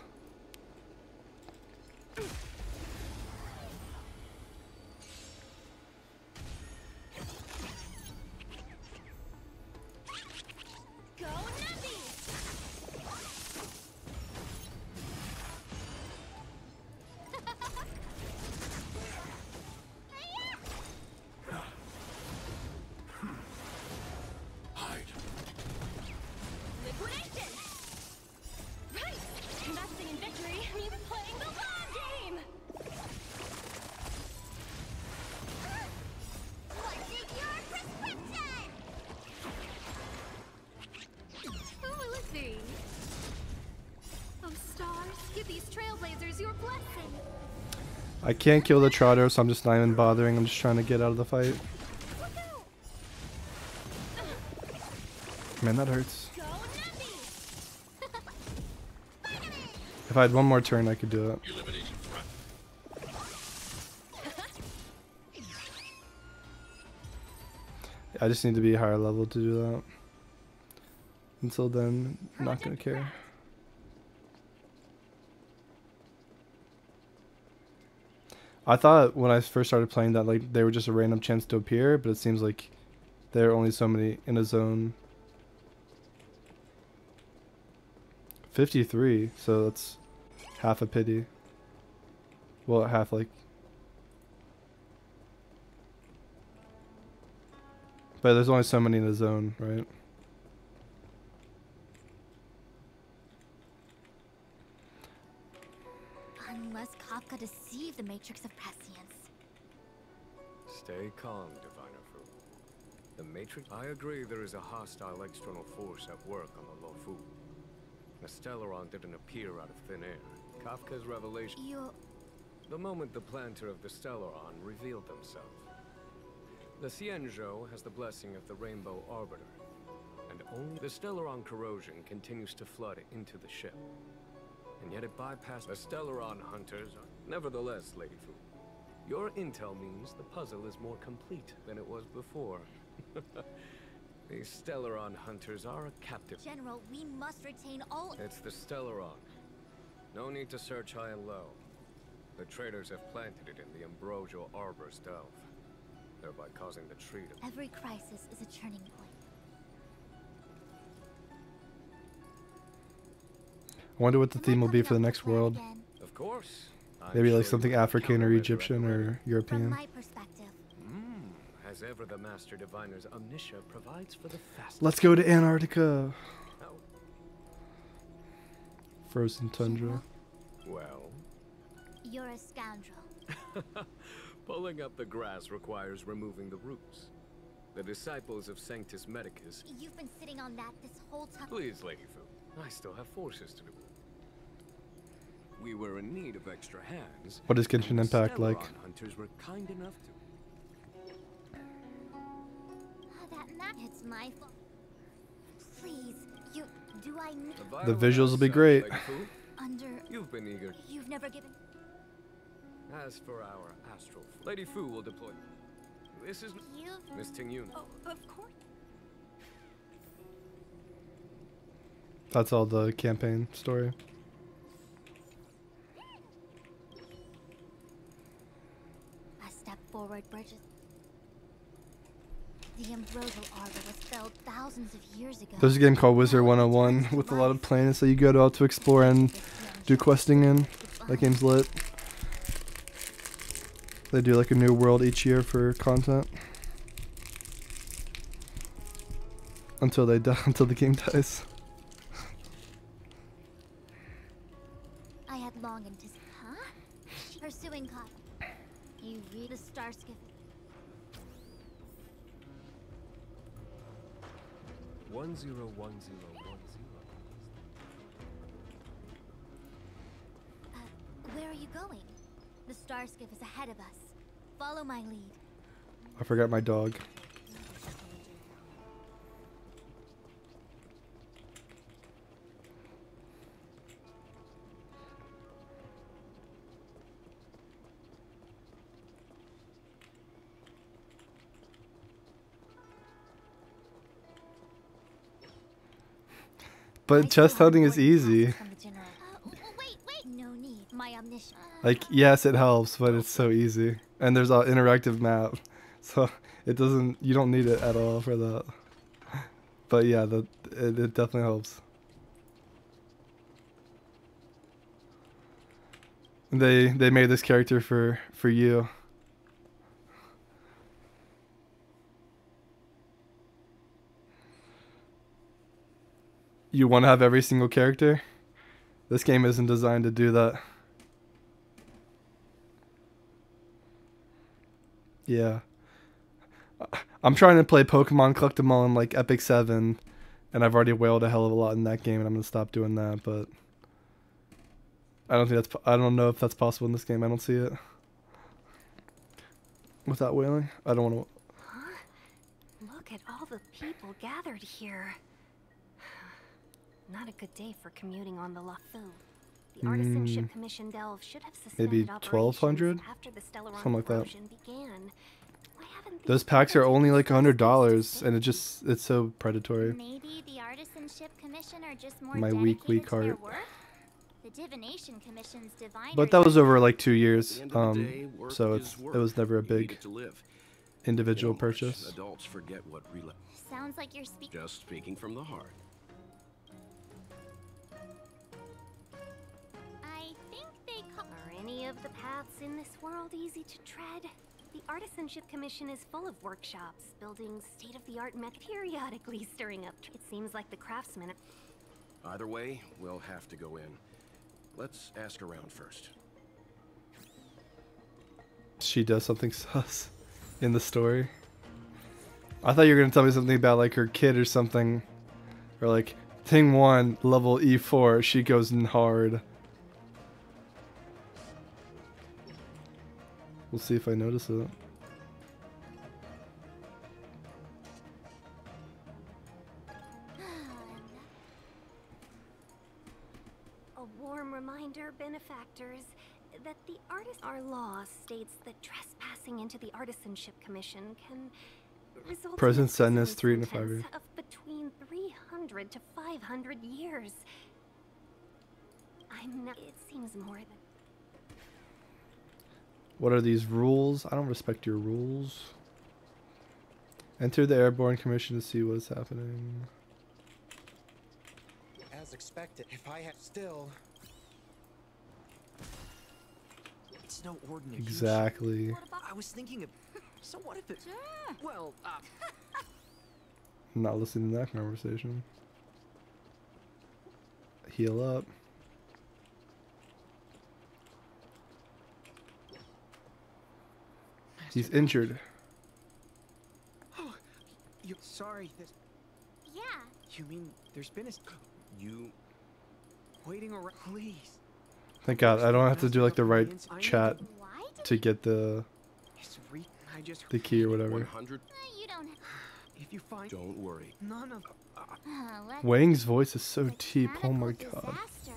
Can't kill the Trotter, so I'm just not even bothering. I'm just trying to get out of the fight. Man, that hurts. If I had one more turn, I could do it. I just need to be higher level to do that. Until then, I'm not gonna care. I thought when I first started playing that like they were just a random chance to appear, but it seems like there are only so many in a zone. 53, so that's half a pity. Well, half like But there's only so many in the zone, right? Matrix of Prescience. Stay calm, Diviner Fu. The Matrix... I agree there is a hostile external force at work on the Luofu. The Stellaron didn't appear out of thin air. Kafka's revelation... You... The moment the planter of the Stellaron revealed themselves. The Xianzhou has the blessing of the Rainbow Arbiter. And only the Stellaron corrosion continues to flood into the ship. And yet it bypassed the Stellaron hunters. Nevertheless, Lady Fu, your intel means the puzzle is more complete than it was before. These Stellaron hunters are a captive. General, we must retain all... It's the Stellaron. No need to search high and low. The traders have planted it in the Ambrosial Arbor's delve, thereby causing the tree to... Every crisis is a turning point. I wonder what the theme will be for the next world. Of course. I'm Maybe like something African or Egyptian or hand. From European. my perspective, Mm, as ever, the Master Diviner's omniscia provides for the fastest. Let's go to Antarctica. Frozen tundra. well, you're a scoundrel. Pulling up the grass requires removing the roots. The disciples of Sanctus Medicus. You've been sitting on that this whole time. Please, Lady Fu. I still have forces to do. We were in need of extra hands. What is Genshin Impact like? Hunters were kind enough to. Oh, that map. It's my fault. Please, you. Do I need. The visuals will be great. Lady Fu, Under. You've been eager. You've never given. As for our astral, Lady Fu will deploy. This is You've. Miss Tingyun. Oh, of course. That's all the campaign story. A step forward, Bridget. The ambrosial arbor was felled thousands of years ago. There's a game called Wizard 101 with a lot of planets that you go to out to explore and do questing in. That game's lit. They do like a new world each year for content. Until they die, until the game dies. Forgot my dog. But chest hunting is easy. From the general. Uh, wait, wait. No need. My omniscience. Like, yes, it helps, but it's so easy. And there's an interactive map. So it doesn't, you don't need it at all for that. But yeah, the, it, it definitely helps. They they made this character for for you. You want to have every single character? This game isn't designed to do that. Yeah. I'm trying to play Pokemon, collect them all in like Epic 7, and I've already whaled a hell of a lot in that game, and I'm going to stop doing that, but I don't think that's, I don't know if that's possible in this game. I don't see it. Without whaling? I don't want to. Huh? Look at all the people gathered here. Not a good day for commuting on the Luofu. The Artisanship Mm, Commission Delve should have maybe suspended operations 1200? after the Something like that. began. Why haven't Those packs are only like a $100, and it just, it's so predatory. Maybe the Artisanship Commission are just more My weak, dedicated weak heart. The Divination Commission's diviner But that was over like two years, the end of the um, day, so it's work. it was never a big it to live. individual You purchase. Adults forget what rela- Sounds like you're speaking. Just speaking from the heart. I think they call. Are any of the paths in this world easy to tread? The Artisanship Commission is full of workshops, building state-of-the-art mech, periodically stirring up. It seems like the craftsmen. Either way, we'll have to go in. Let's ask around first. She does something sus in the story. I thought you were gonna tell me something about like her kid or something, or like thing one level E4. She goes in hard. We'll see if I notice it. A warm reminder, benefactors, that the artist our law states that trespassing into the Artisanship Commission can result Prison in sentence, three to five years. of between 300 to 500 years. I'm not. It seems more than. What are these rules? I don't respect your rules. Enter the Airborne Commission to see what's happening. As expected, if I had still. It's no ordinary. Exactly. I was thinking of. So what if it? Well, uh, I'm not listening to that conversation. Heal up. He's injured. Oh, you sorry. This, Yeah. you mean there's been a you waiting around? Please. Thank God I don't have to do like the right chat to get the It's re- I just the key or whatever. 100? Uh, You don't. If you find Don't worry. none of Uh, Wang's voice is so deep. Oh my God. Disaster.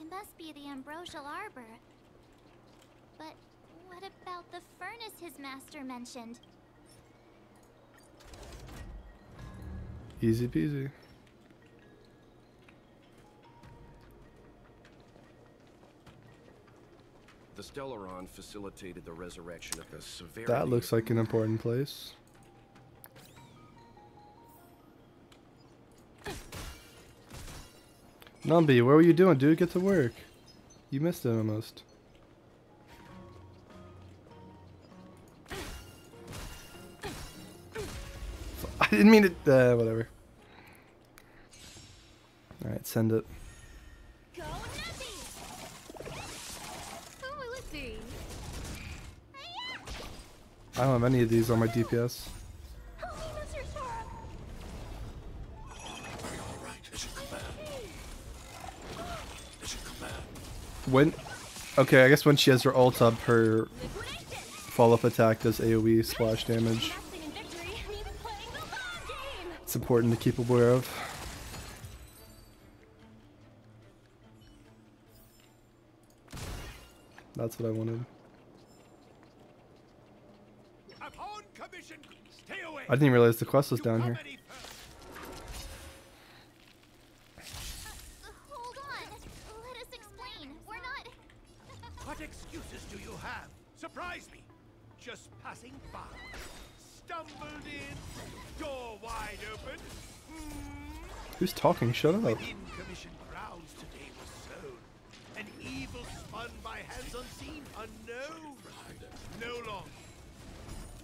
It must be the ambrosial arbor. But what about the furnace his master mentioned? Easy peasy. The Stellaron facilitated the resurrection of the severity. That looks like an important place. Numby, what were you doing, dude? Get to work. You missed it almost. Didn't mean it. Uh, whatever. Alright, send it. I don't have any of these on my DPS. When, okay, I guess when she has her ult up, her follow-up attack does AoE splash damage. Important to keep aware of. That's what I wanted. Upon commission, stay away. I didn't realize the quest was down here. Unknown. No longer.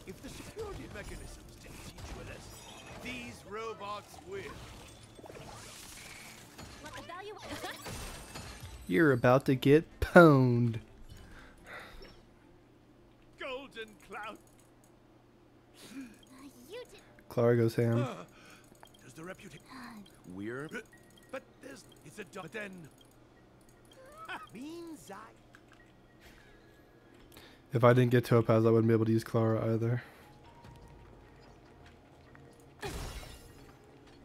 If the security mechanisms didn't teach you a lesson, these robots will. Let the value. You're about to get pwned. Golden cloud. Clara goes ham. Ah. Uh, does the reputation. We're But there's. It's a. do- But then. Means I. If I didn't get Topaz, I wouldn't be able to use Clara either.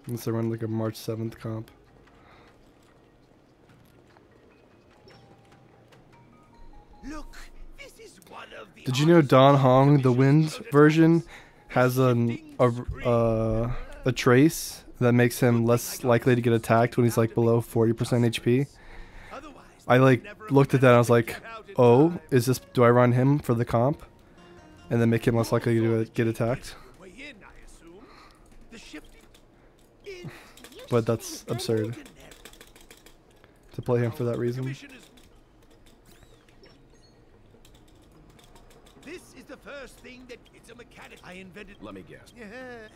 Unless I run like a March 7th comp. Look, this is one of the. Did you know Dan Heng, the Wind version, has an a, uh, a trace that makes him less likely to get attacked when he's like below 40% HP? I like looked at that and I was like, oh, is this, do I run him for the comp? And then make him less likely to get attacked? But that's absurd. To play him for that reason. This is the first thing that mechanic I invented. Let me guess. Yeah,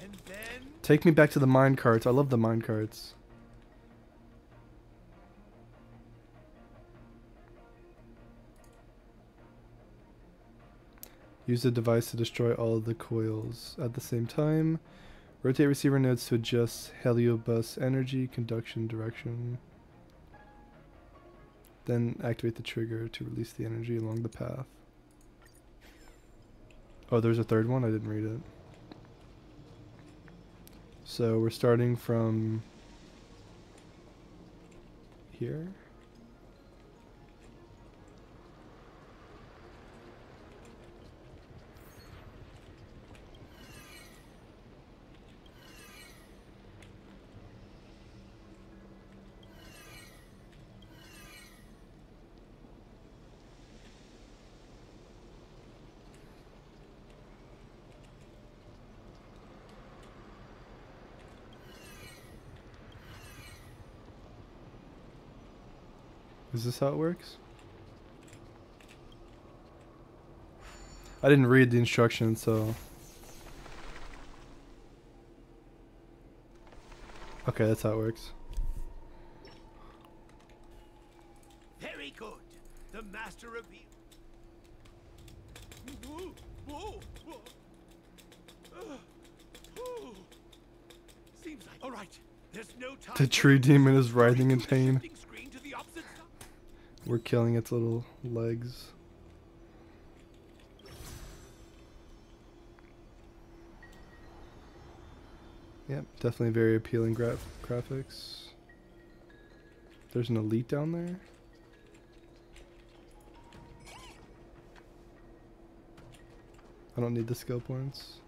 and then Take me back to the mine carts. I love the mine carts. Use the device to destroy all of the coils at the same time. Rotate receiver nodes to adjust heliobus energy, conduction, direction. Then activate the trigger to release the energy along the path. Oh, there's a third one? I didn't read it. So we're starting from here. Is this how it works? I didn't read the instructions, so. Okay, that's how it works. very good. The master revealed. Ooh, Whoa, whoa. Ugh. Whew. Seems like all right. There's no time. The tree demon is writhing in pain. Shifting screen to the opposite side. We're killing its little legs. Yep, definitely very appealing gra graphics. There's an elite down there. I don't need the skill points.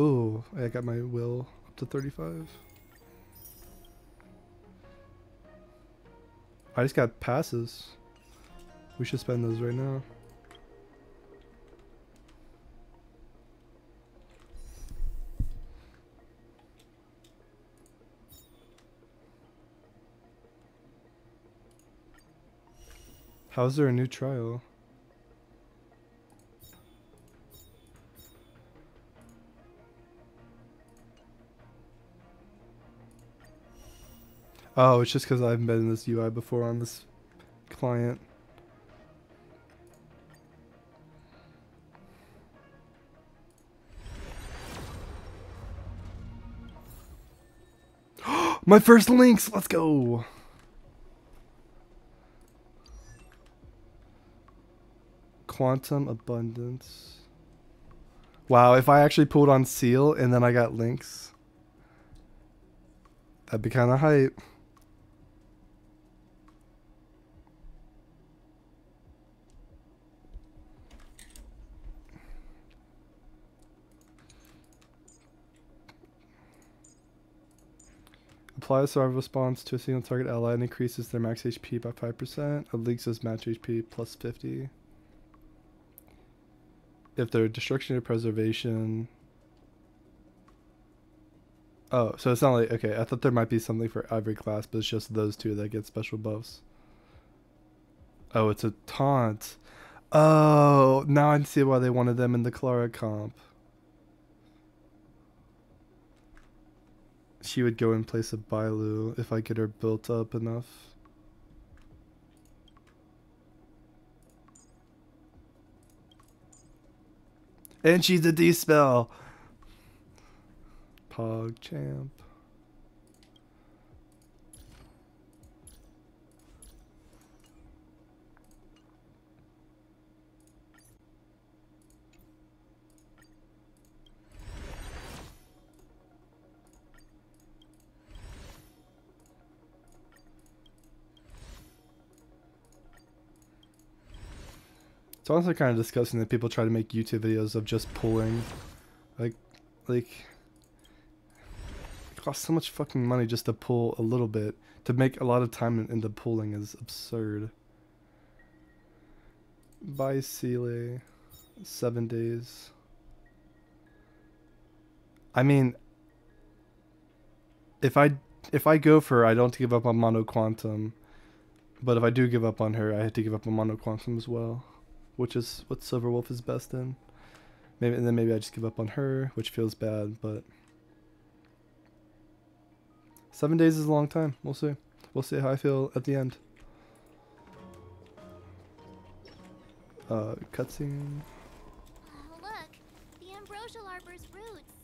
Ooh, I got my will up to 35. I just got passes. We should spend those right now. How's there a new trial? Oh, it's just because I haven't been in this UI before on this client. My first Lynx! Let's go! Quantum Abundance. Wow, if I actually pulled on Seele and then I got Lynx, that'd be kind of hype. Apply a survival response to a single target ally and increases their max HP by 5%. A match HP plus 50. If they're destruction or preservation. Oh, so it's not like, okay, I thought there might be something for every class, but it's just those two that get special buffs. Oh, it's a taunt. Oh, now I see why they wanted them in the Clara comp. She would go in place of Bailu if I get her built up enough. And she's a D-spell. Pog champ. It's also kind of disgusting that people try to make YouTube videos of just pulling. Like, like, it costs so much fucking money just to pull a little bit. To make a lot of time into pulling is absurd. Bye, Seele. Seven days. I mean, if I if I go for her, I don't give up on Mono Quantum. But if I do give up on her, I have to give up on Mono Quantum as well which is what Silverwolf is best in. Maybe and then maybe I just give up on her, which feels bad, but seven days is a long time. We'll see. We'll see how I feel at the end. Uh, cutscene. Oh, look, the ambrosial arbor's roots.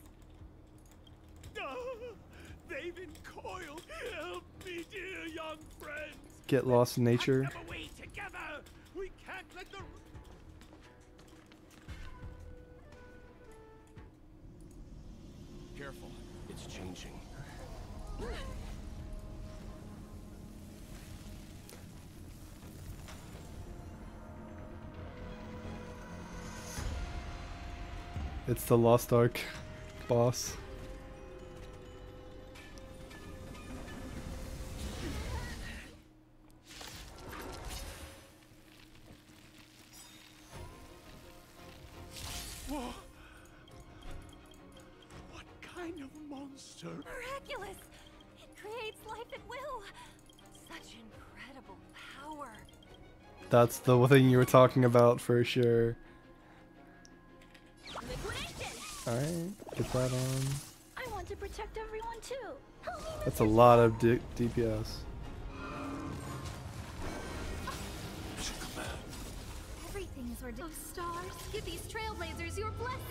Oh, they've been coiled. Help me, dear young friends. Get lost in nature. It's the Lost Ark boss. Whoa. What kind of monster? Miraculous! It creates life at will. Such incredible power. That's the thing you were talking about for sure. Alright, get that on. I want to protect everyone too. That's a lot of DPS. Everything is ordained. Oh, stars, give these trailblazers your blessing.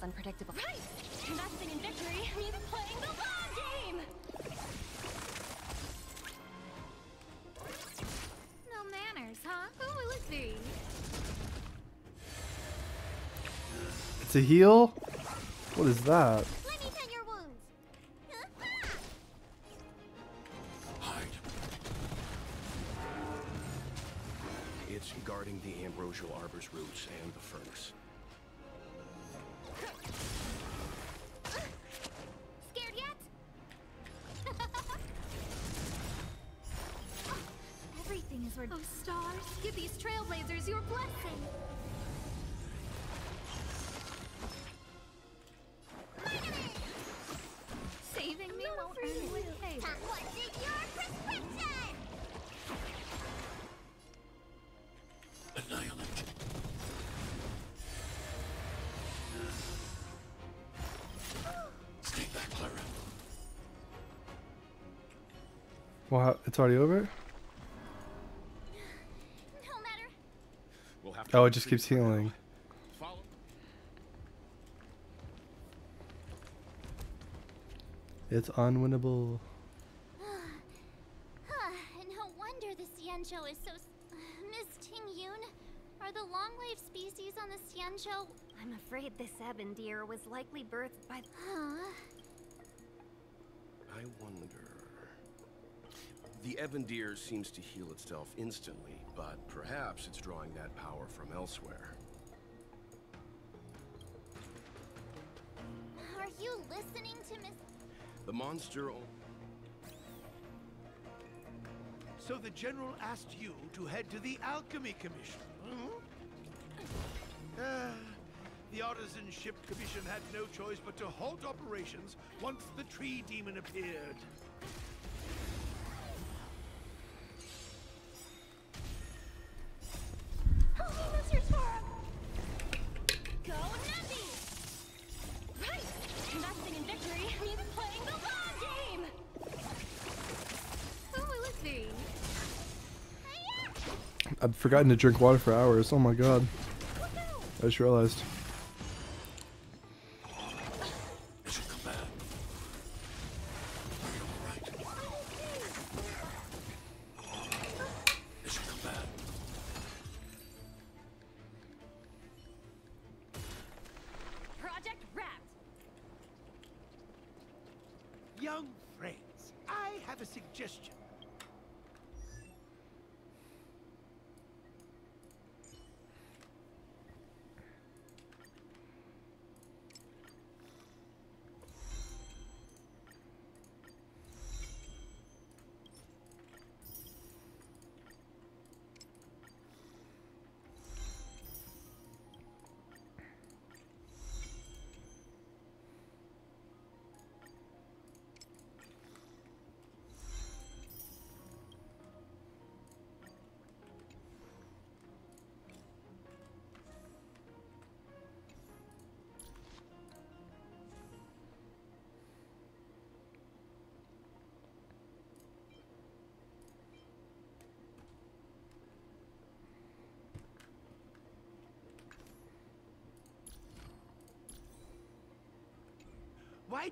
Is unpredictable. Right! Investing in victory means playing the long game! No manners, huh? Who will it be? It's a heal? What is that? Let me tend your wounds. It's guarding the ambrosial arbor's roots and the furnace. Everything. Oh, stars, give these trailblazers your blessing. Saving me won't earn it with favor. What's in your prescription? Wow, it's already over? No matter. We'll have Oh, it just keeps healing. It's unwinnable. no wonder the Xianzhou is so. s- Miss Ting Yun, are the long-lived species on the Xianzhou? I'm afraid this ebon deer was likely birthed The Ebon Deer seems to heal itself instantly, but perhaps it's drawing that power from elsewhere. Are you listening to Miss? The monster. So the General asked you to head to the Alchemy Commission. Hmm? Ah, the Artisanship Commission had no choice but to halt operations once the Tree Demon appeared. Forgotten to drink water for hours. Oh my god. I just realized.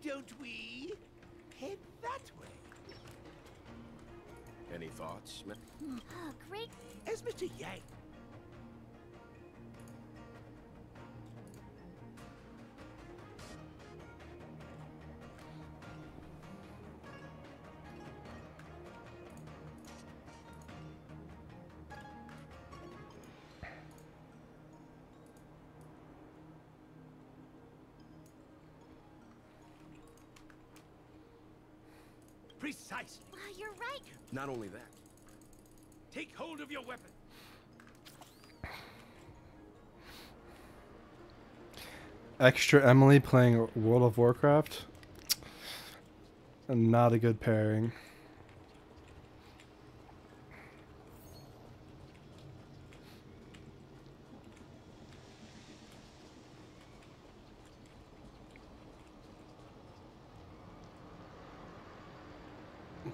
Don't we head that way? Any thoughts? Ma- Oh, great. As Mr. Yang. You're. Not only that, Take hold of your weapon. extra Emily playing World of Warcraft. Not a good pairing.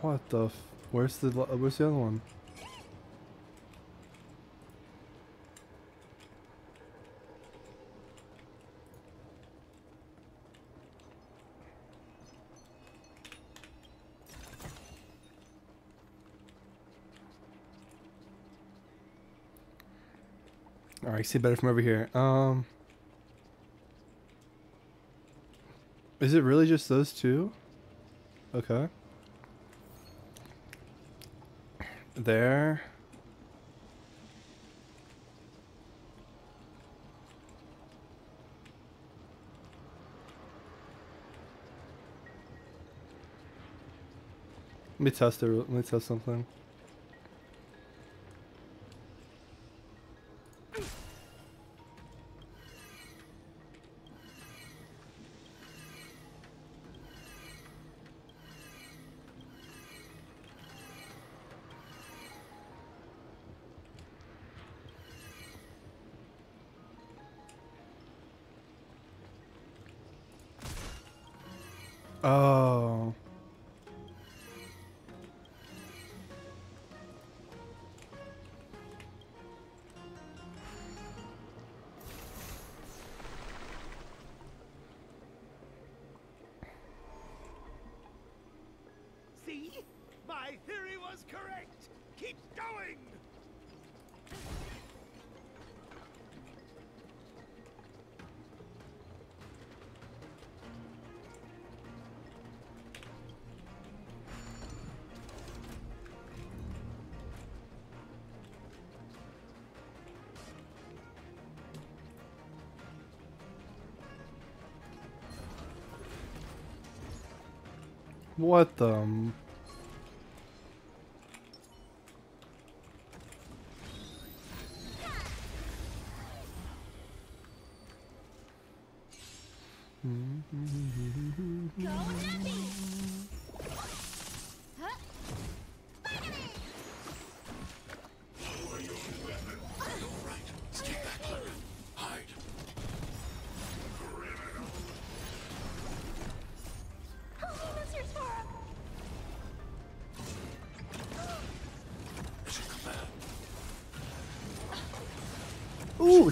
What the? Where's the? Where's the other one? Alright, see better from over here. Um Is it really just those two? Okay. There. Let me test it. Let me test something. Oh. See? My theory was correct! Keep going! What the?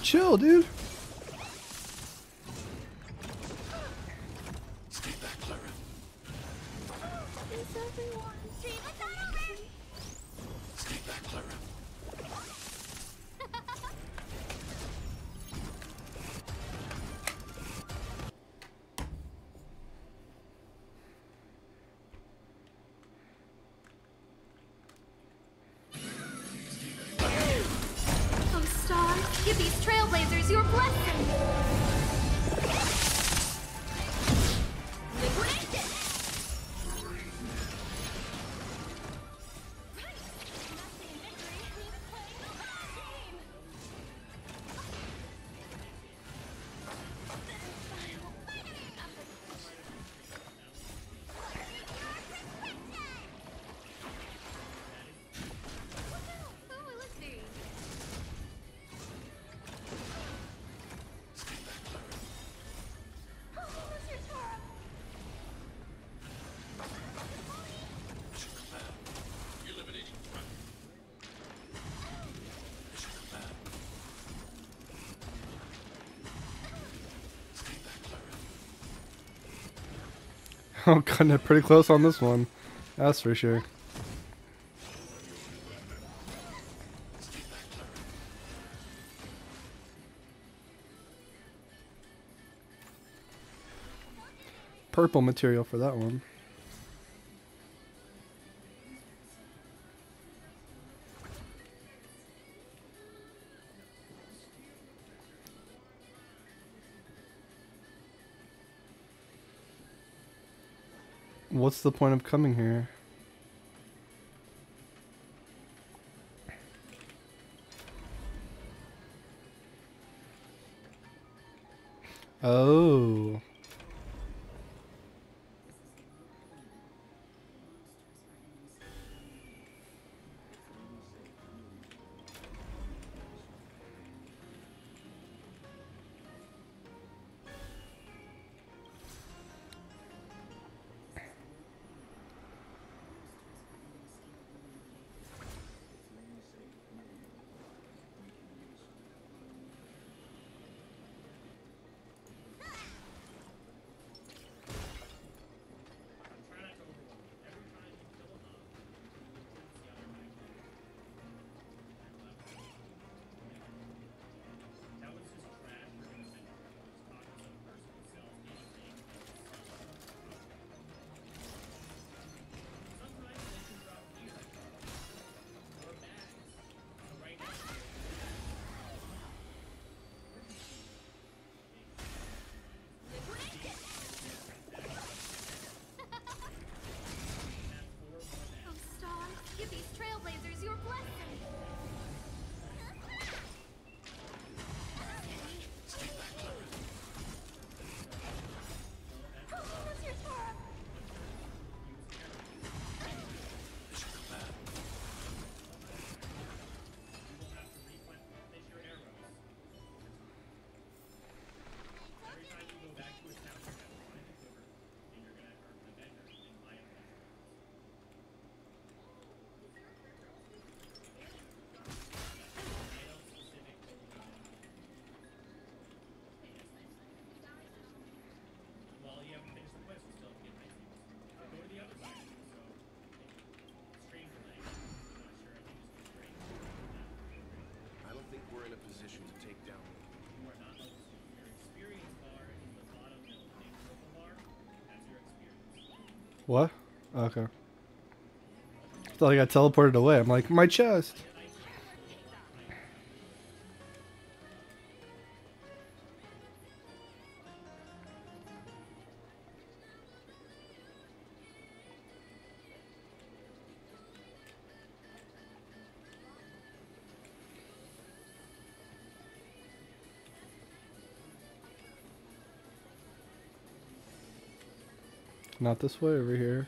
Chill, dude. Oh, it pretty close on this one. That's for sure. Purple material for that one. The point of coming here? What? Okay. I Thought I got teleported away. I'm like, my chest. Not this way, over here.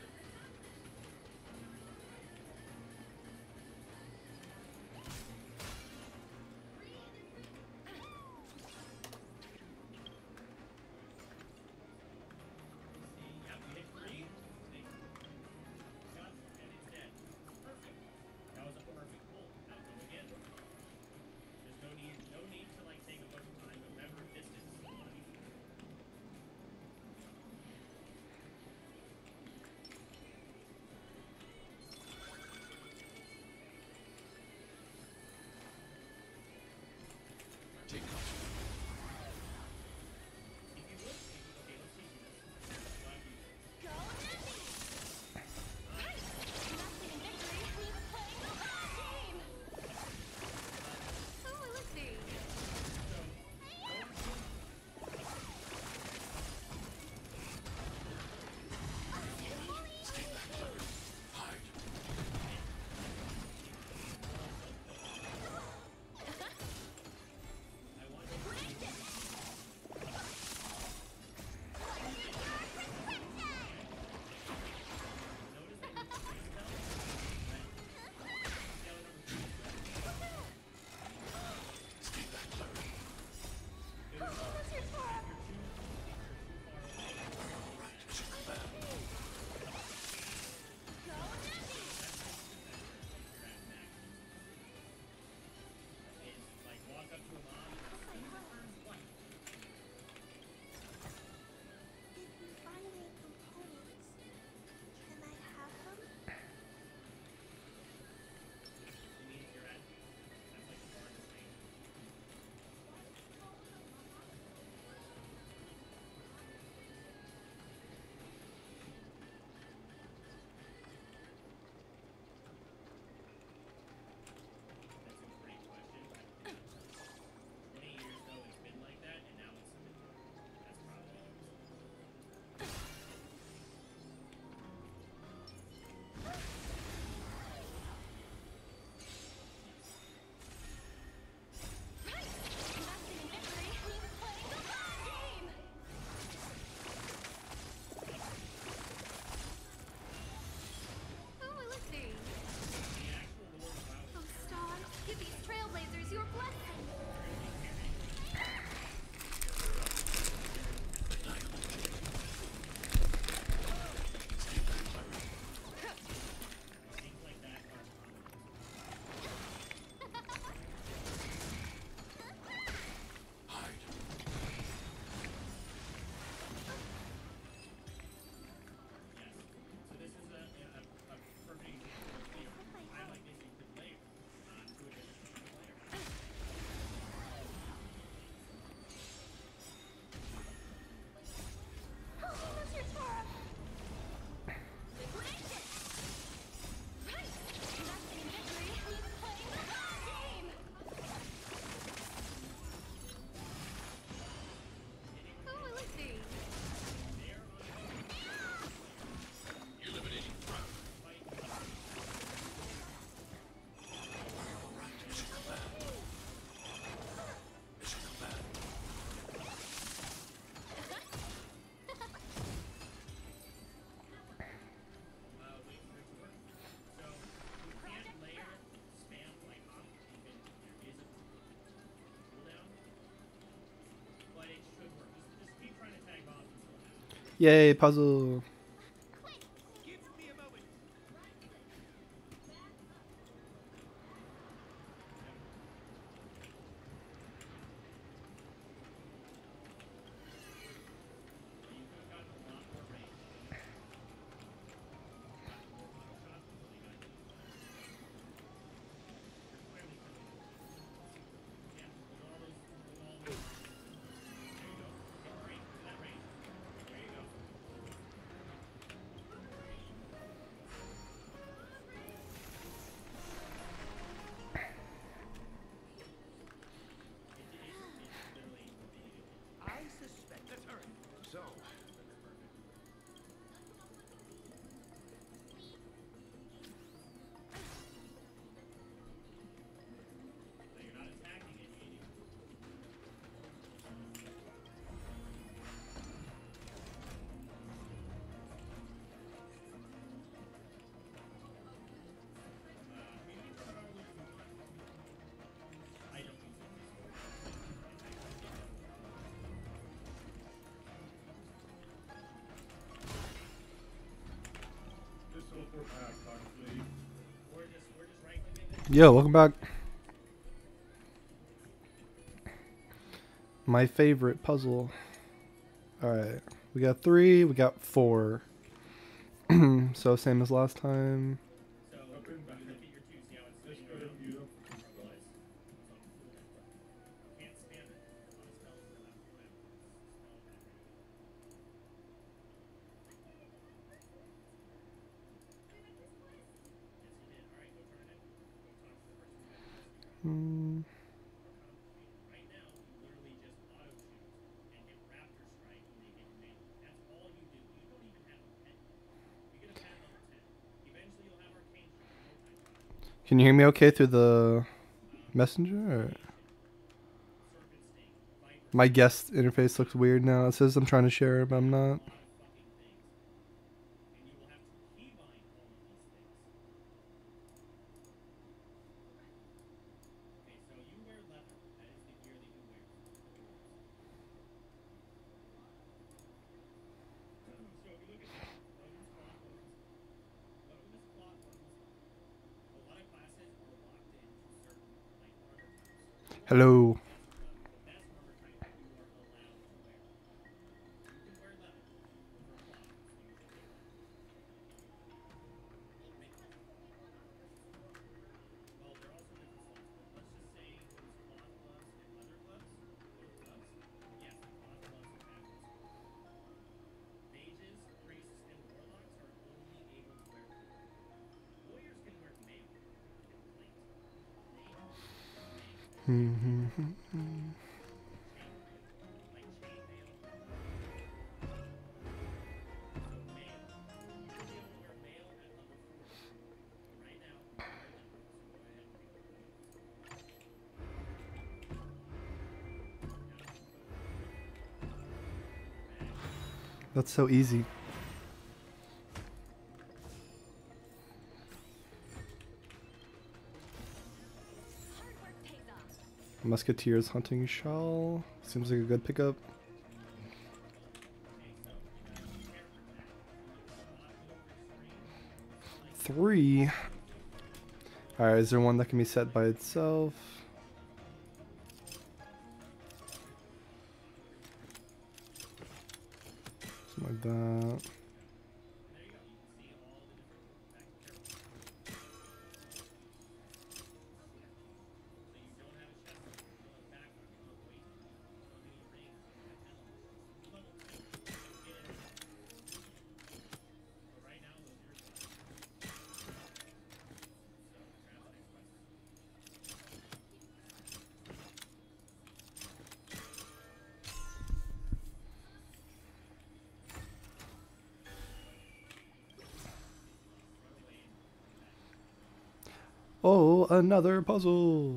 Yay, puzzle. I Yo, welcome back. My favorite puzzle. Alright. We got three, we got four. so same as last time. Can you hear me okay through the messenger? Or? My guest interface looks weird now. It says I'm trying to share, but I'm not. Hello. So easy. Musketeer's hunting shawl. Seems like a good pickup. Three. Alright, is there one that can be set by itself? Another puzzle.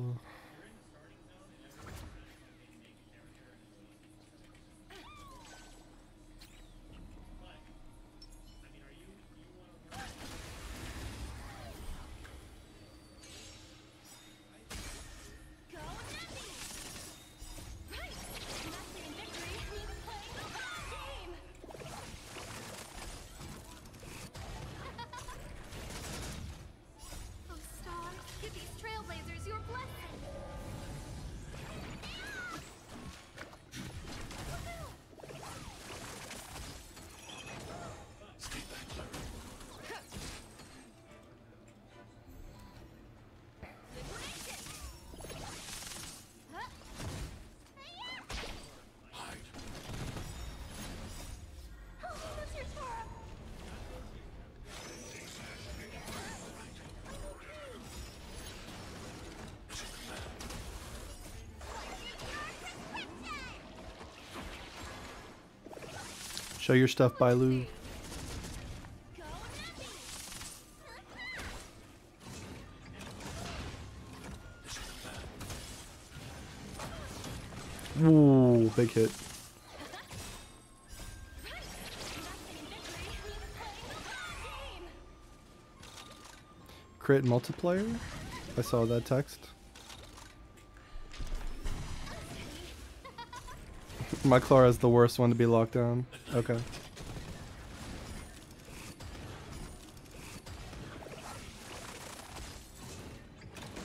Show your stuff, Bailu. Ooh, big hit. Crit multiplier? I saw that text. My Clara is the worst one to be locked down. Okay.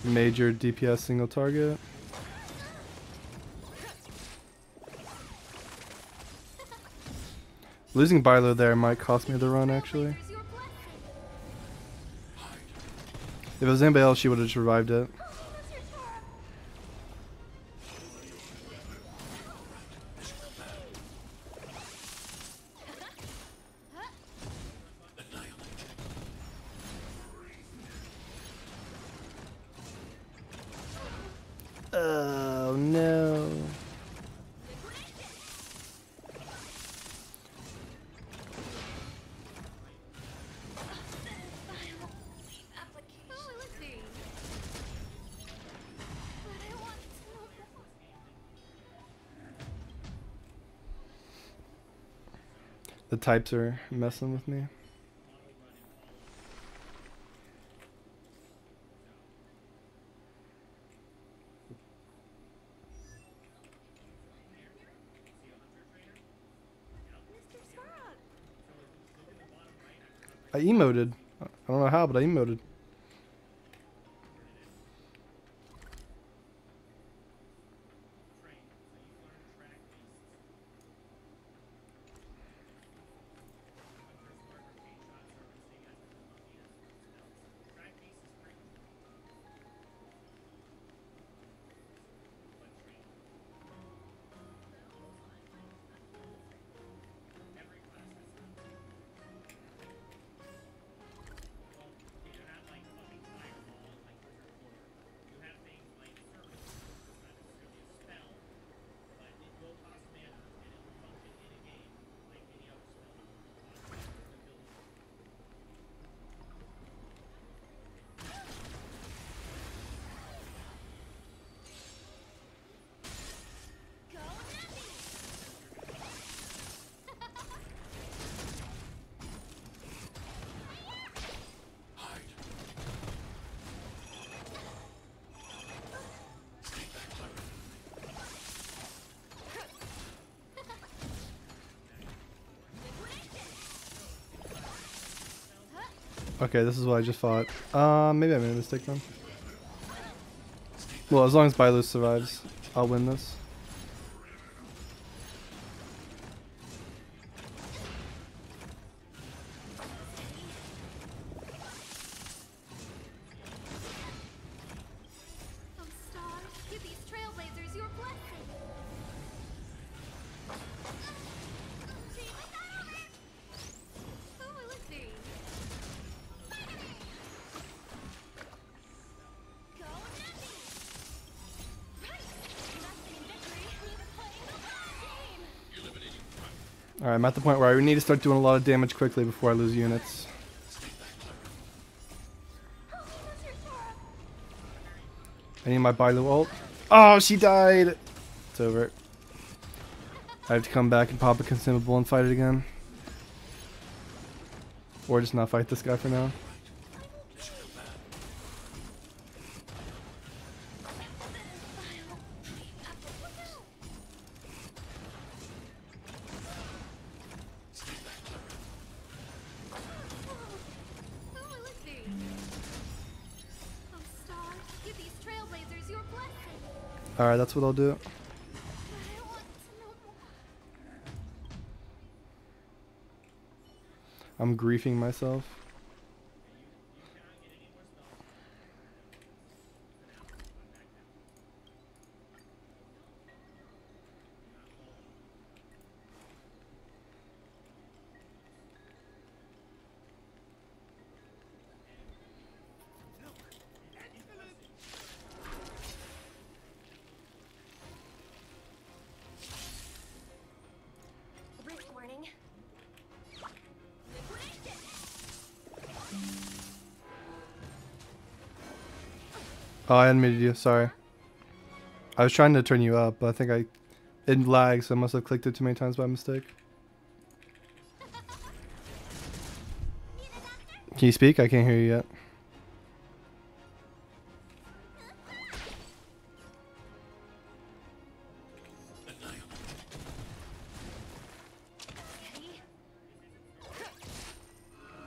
Major DPS single target. Losing Bailu there might cost me the run actually. If it was anybody else, she would have just revived it. Types are messing with me. Okay, this is what I just fought. Uh, maybe I made a mistake then. Well, as long as Bailu survives, I'll win this. Alright, I'm at the point where I need to start doing a lot of damage quickly before I lose units. I need my Bailu ult. Oh, she died! It's over. I have to come back and pop a consumable and fight it again. Or just not fight this guy for now. That's what I'll do. I'm griefing myself. Oh, I unmuted you. Sorry. I was trying to turn you up, but I think I it lagged, so I must have clicked it too many times by mistake. Can you speak? I can't hear you yet.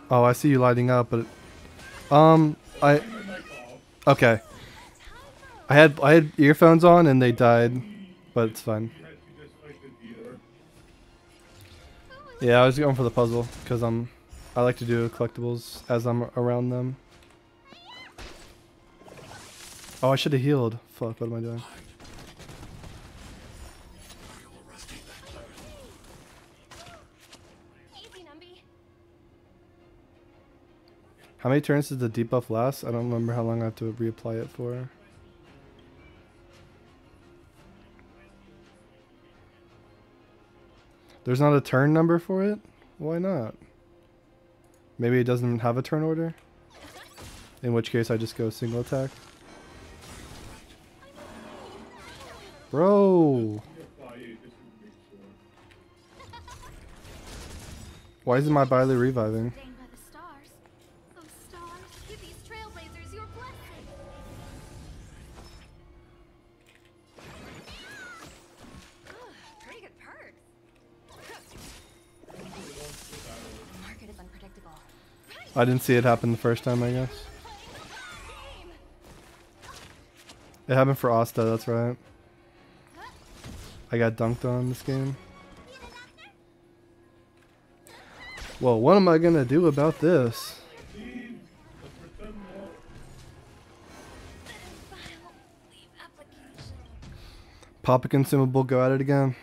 Oh, I see you lighting up, but um, I okay. I had I had earphones on and they died, but it's fine. Yeah, I was going for the puzzle because I'm I like to do collectibles as I'm around them. Oh, I should have healed. Fuck, what am I doing? How many turns does the debuff last? I don't remember how long I have to reapply it for. There's not a turn number for it? Why not? Maybe it doesn't have a turn order? In which case I just go single attack. Bro! Why isn't my Bailu reviving? I didn't see it happen the first time, I guess. It happened for Asta, that's right. I got dunked on this game. Well, what am I gonna do about this? Pop a consumable, go at it again.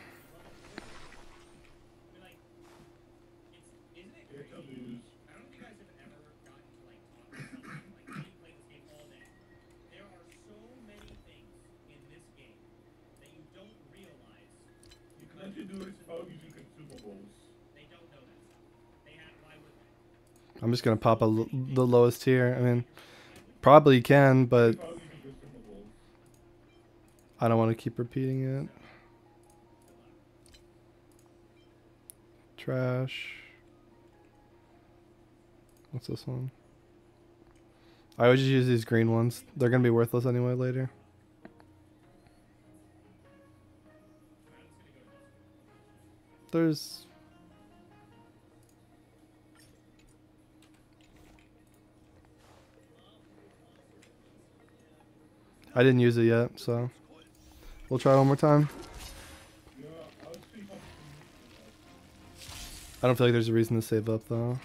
Just gonna pop a the lowest tier. I mean, probably can, but I don't want to keep repeating it. Trash. What's this one? I always just use these green ones. They're gonna be worthless anyway later. There's I didn't use it yet, so we'll try one more time. I don't feel like there's a reason to save up though.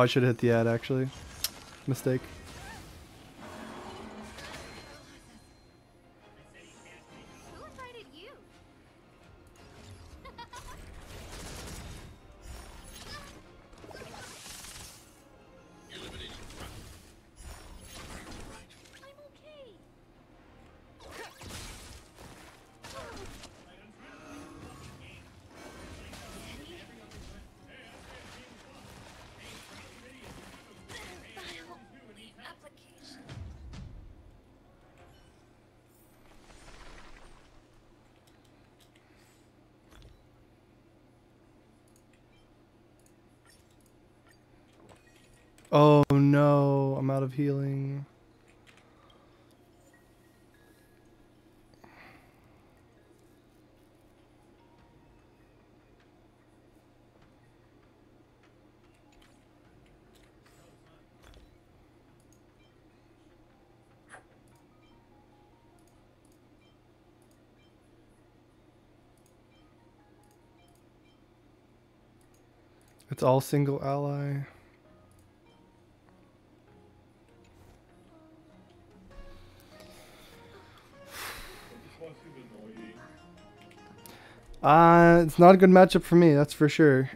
I should hit the ad actually. Mistake. It's all single ally. Uh, it's not a good matchup for me, that's for sure.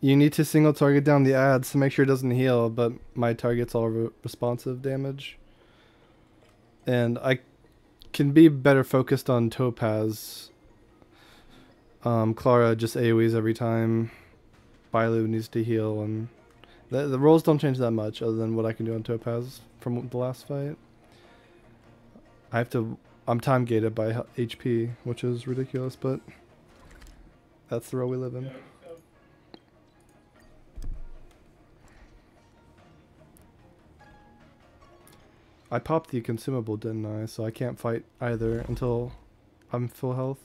You need to single target down the ads to make sure it doesn't heal, but my target's all re responsive damage. And I can be better focused on Topaz. Um, Clara just AoEs every time. Bailu needs to heal, and the, the roles don't change that much other than what I can do on Topaz from the last fight. I have to... I'm time gated by HP, which is ridiculous, but... That's the role we live in. I popped the consumable, didn't I? So I can't fight either until I'm full health.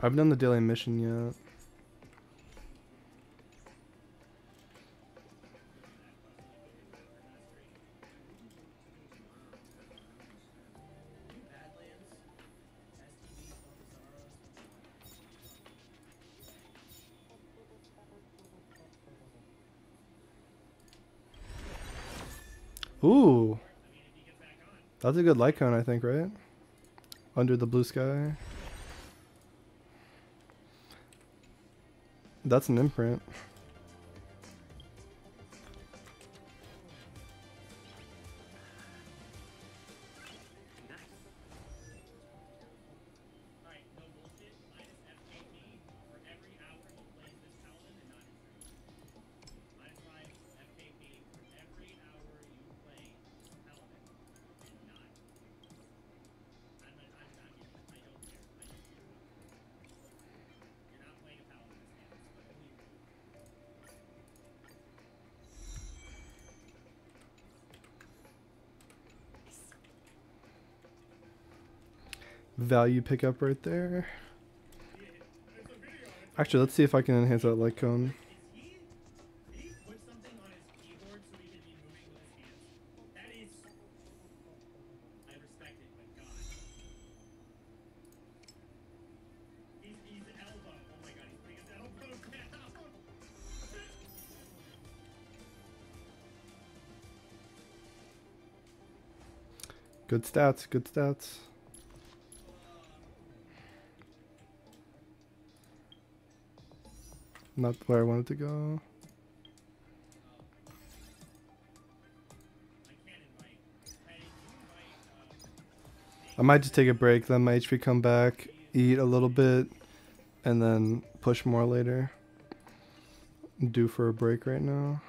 I haven't done the daily mission yet. Ooh. That's a good light cone, I think, right? Under the blue sky. That's an imprint. Value pickup right there. Actually, let's see if I can enhance that light cone. Good stats, good stats. Not where I wanted to go. I might just take a break, let my HP come back, eat a little bit, and then push more later. Due for a break right now.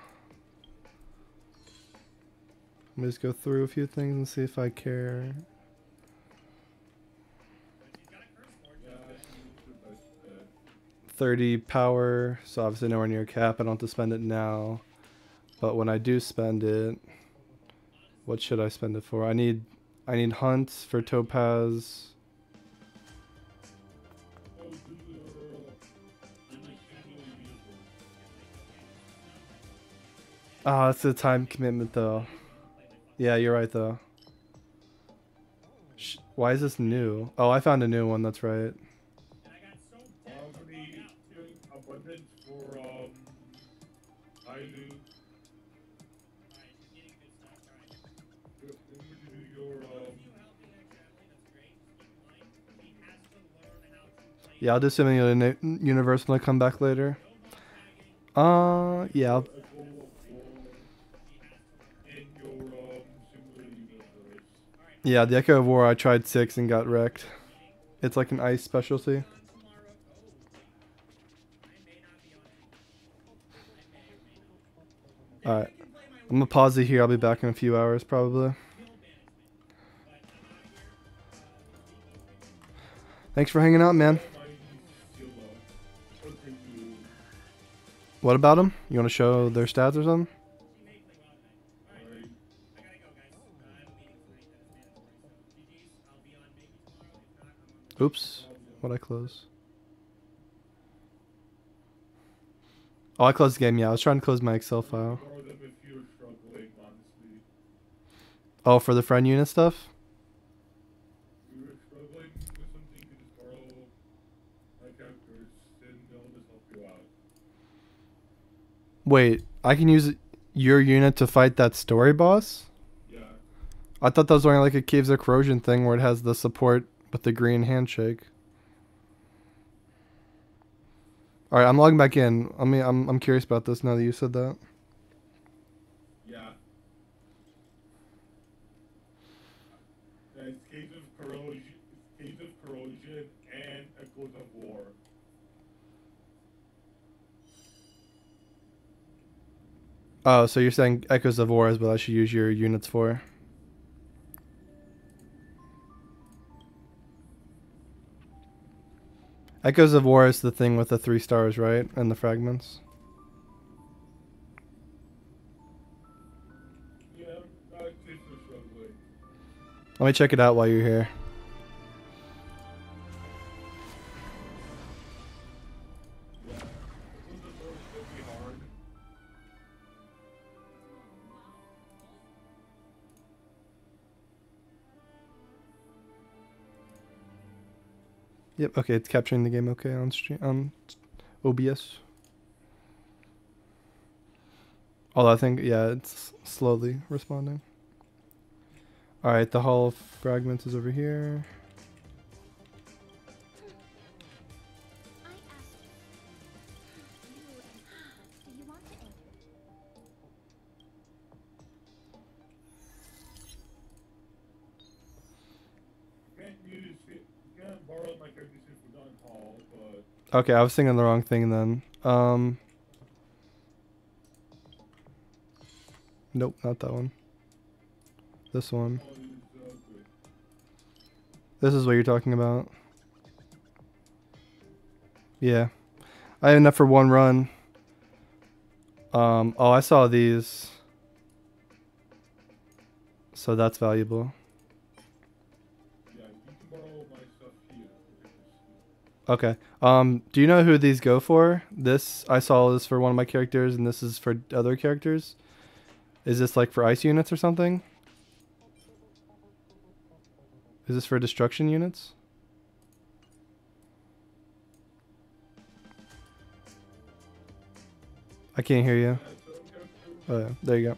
Let me just go through a few things and see if I care. 30 power, so obviously nowhere near cap. I don't have to spend it now. But when I do spend it, what should I spend it for? I need I need hunts for topaz. Ah, oh, it's a time commitment though. Yeah, you're right though. Sh Why is this new? Oh, I found a new one, that's right. Yeah, I'll do Simulated Universe when I come back later. Uh, yeah. Yeah, the Echo of War, I tried 6 and got wrecked. It's like an ice specialty. Alright. I'm gonna pause it here. I'll be back in a few hours, probably. Thanks for hanging out, man. What about them? You want to show their stats or something? Oops. What I close? Oh, I closed the game. Yeah, I was trying to close my Excel file. Oh, for the friend unit stuff? Wait, I can use your unit to fight that story boss? Yeah. I thought that was only like a Caves of Corrosion thing where it has the support with the green handshake. Alright, I'm logging back in. I mean, I'm, I'm curious about this now that you said that. Yeah. That's Caves of Corrosion, Caves of Corrosion, and Echoes of War. Oh, so you're saying Echoes of War is what I should use your units for? Echoes of War is the thing with the three stars, right? And the fragments? Yeah, not Caves of Let me check it out while you're here. Yep, okay, it's capturing the game okay on stream on OBS. Although I think yeah, it's slowly responding. Alright, the Hall of Fragments is over here. Okay, I was thinking the wrong thing then. Um Nope, not that one. This one. This is what you're talking about. Yeah. I have enough for one run. Um oh I saw these. So that's valuable. Okay. Um, do you know who these go for? This I saw is for one of my characters, and this is for other characters. Is this like for ice units or something? Is this for destruction units? I can't hear you. Oh, yeah. There you go.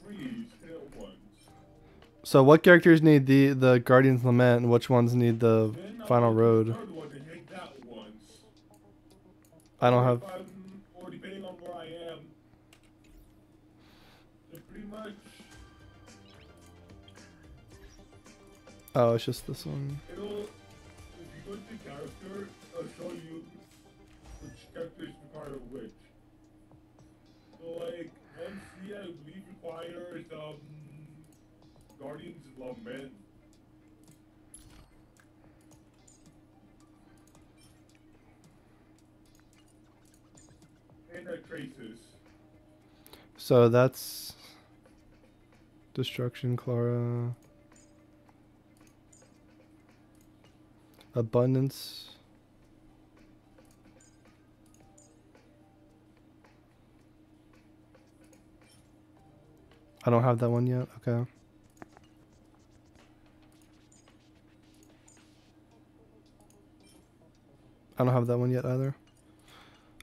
So what characters need the the Guardian's Lament, and which ones need the Final Road? I don't have. Oh, it's just this one. character, it'll show you which characters require which. Guardians Lament. Traces. So that's destruction, Clara. Abundance. I don't have that one yet. Okay. I don't have that one yet either.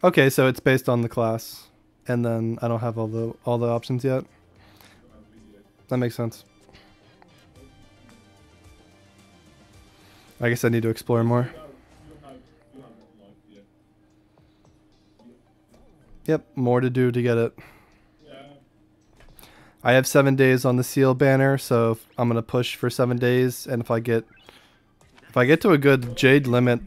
Okay, so it's based on the class, and then I don't have all the all the options yet. That makes sense. I guess I need to explore more. Yep, more to do to get it. I have seven days on the Seele banner, so I'm gonna push for seven days, and if I get if I get to a good jade limit,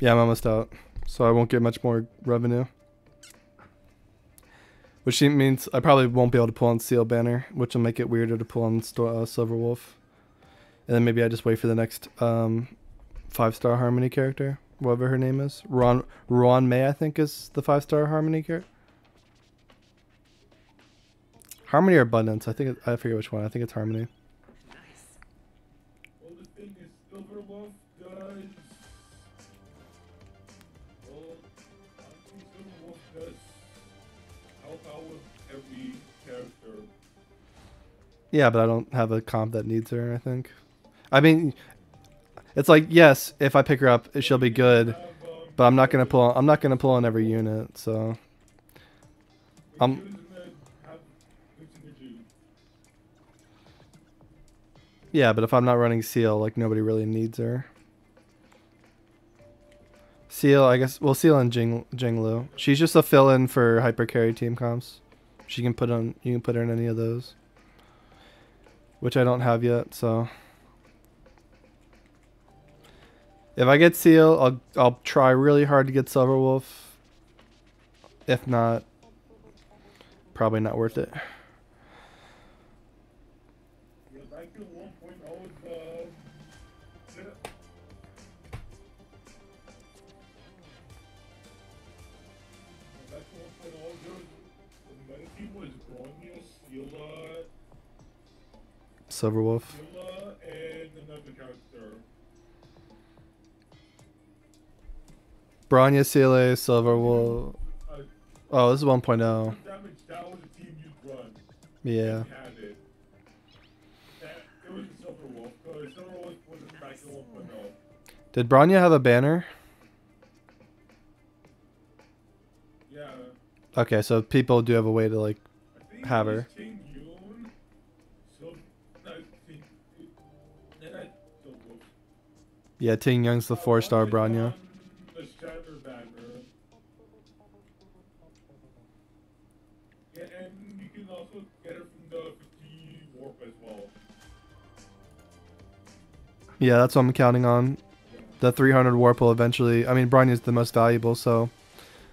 yeah, I'm almost out, so I won't get much more revenue. Which means I probably won't be able to pull on Seele banner, which will make it weirder to pull on uh, Silver Wolf. And then maybe I just wait for the next um, five star harmony character, whatever her name is. Ruan Ruan Mei, I think, is the five star harmony character. Harmony or abundance? I think it, I forget which one. I think it's harmony. Yeah, but I don't have a comp that needs her. I think. I mean, it's like yes, if I pick her up, she'll be good, but I'm not gonna pull. I'm not gonna pull on every unit. So. I'm. Yeah, but if I'm not running Seele, like nobody really needs her. Seele, I guess. Well, Seele and Jing Jingliu. She's just a fill-in for hyper carry team comps. She can put on. You can put her in any of those. Which I don't have yet, so. If I get Seele, I'll I'll try really hard to get Silver Wolf. If not, probably not worth it. Silver Wolf, because Silver Wolf was back to 1.0. Did Bronya have a banner? Yeah. Okay, so people do have a way to like have her. Ting Yeah, Tingyun's the four star Banner. Yeah, and you can also get her from the 50 Warp as well. Yeah, that's what I'm counting on. The 300 warp will eventually. I mean, Bronya's the most valuable, so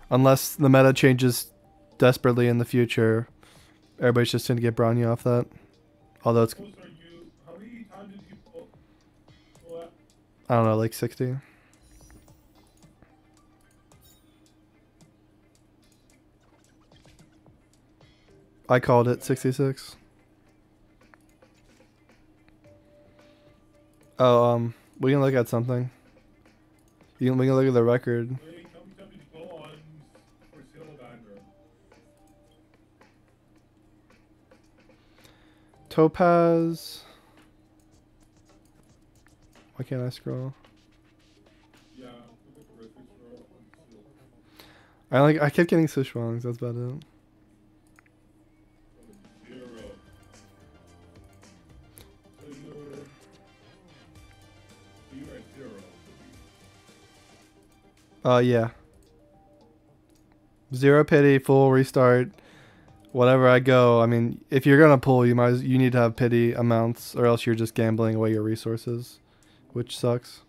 unless the meta changes desperately in the future, everybody's just gonna get Bronya off that. Although it's, I don't know, like 60. I called it 66. Oh, um, we can look at something. You can, we can look at the record. Wait, Why can't I scroll? I like. I kept getting Sichuans. That's about it. Uh, yeah. Zero pity, full restart. Whatever I go, I mean, if you're gonna pull, you might you need to have pity amounts, or else you're just gambling away your resources, which sucks.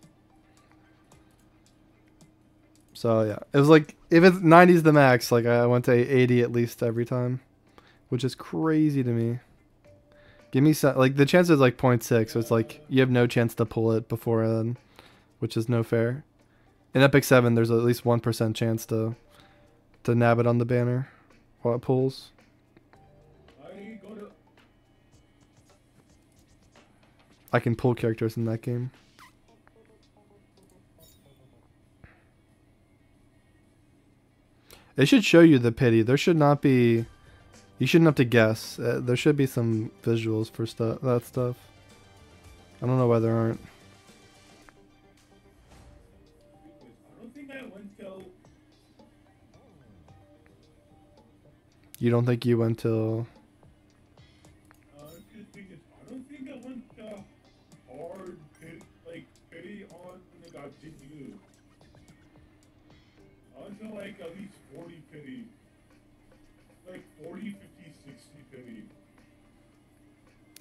So yeah, it was like if it's 90's the max, like I went to 80 at least every time, which is crazy to me. Give me some like the chance is like 0.6, so it's like you have no chance to pull it before then, which is no fair. In Epic 7, there's at least 1% chance to to nab it on the banner while it pulls. I I can pull characters in that game. It should show you the pity. There should not be. You shouldn't have to guess. Uh, there should be some visuals for stuff. That stuff. I don't know why there aren't. You don't think you went till?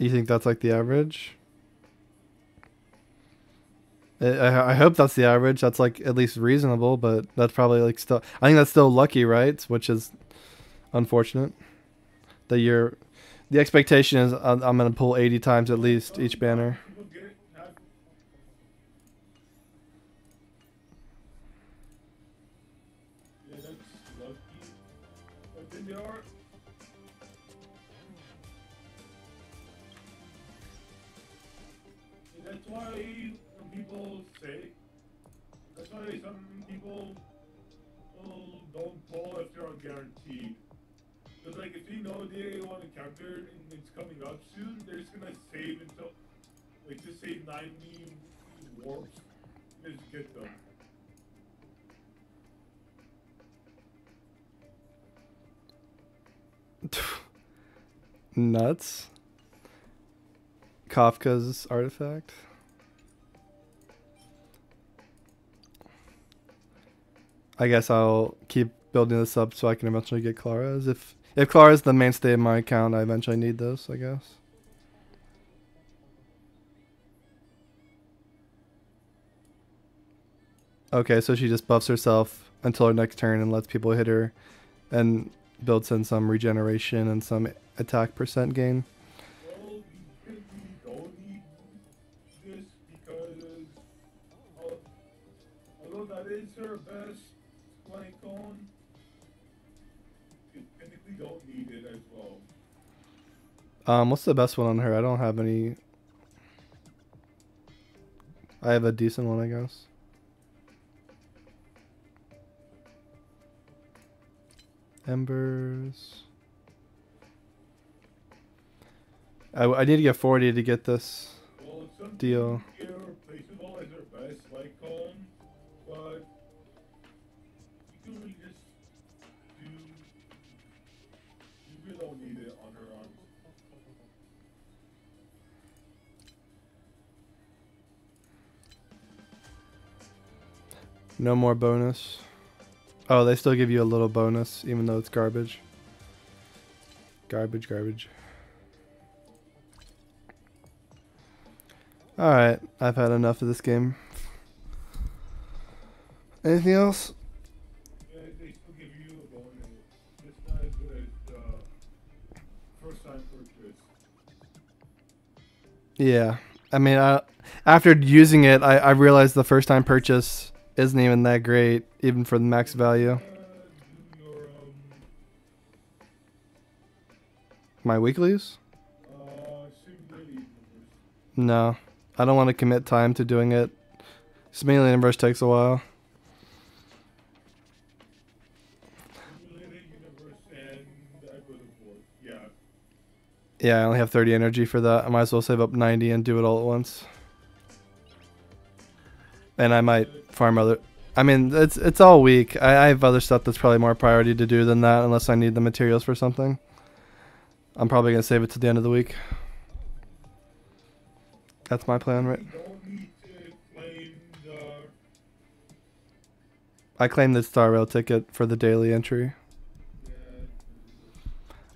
You think that's like the average? I, I hope that's the average. That's like at least reasonable, but that's probably like still. I think that's still lucky, right? Which is unfortunate. That you're, the expectation is I'm, I'm gonna pull 80 times at least each banner. Yeah, that's why when people say. That's why some people will don't pull if they're on guaranteed. Because, like, if they know they want to counter and it's coming up soon, they're just gonna save until. Like, just save 90 warps and just get them. Nuts. Kafka's artifact. I guess I'll keep building this up so I can eventually get Clara's. If if Clara's the mainstay of my account, I eventually need this, I guess. Okay, so she just buffs herself until her next turn and lets people hit her and builds in some regeneration and some attack percent gain. That is her best flank on, technically don't need it as well. Um, what's the best one on her? I don't have any. I have a decent one, I guess. Embers. I, I need to get 40 to get this deal. No more bonus. Oh, they still give you a little bonus, even though it's garbage. Garbage, garbage. Alright, I've had enough of this game. Anything else? Yeah, they still give you a bonus. It's not as good as uh, first time purchase. Yeah. I mean, I, after using it, I, I realized the first time purchase isn't even that great, even for the max value. My weeklies? No. I don't want to commit time to doing it. Simulated Universe takes a while. Yeah, I only have 30 energy for that. I might as well save up 90 and do it all at once. And I might farm other. I mean, it's it's all week. I, I have other stuff that's probably more priority to do than that, unless I need the materials for something. I'm probably gonna save it to the end of the week. That's my plan, right? Claim. I claimed the Star Rail ticket for the daily entry.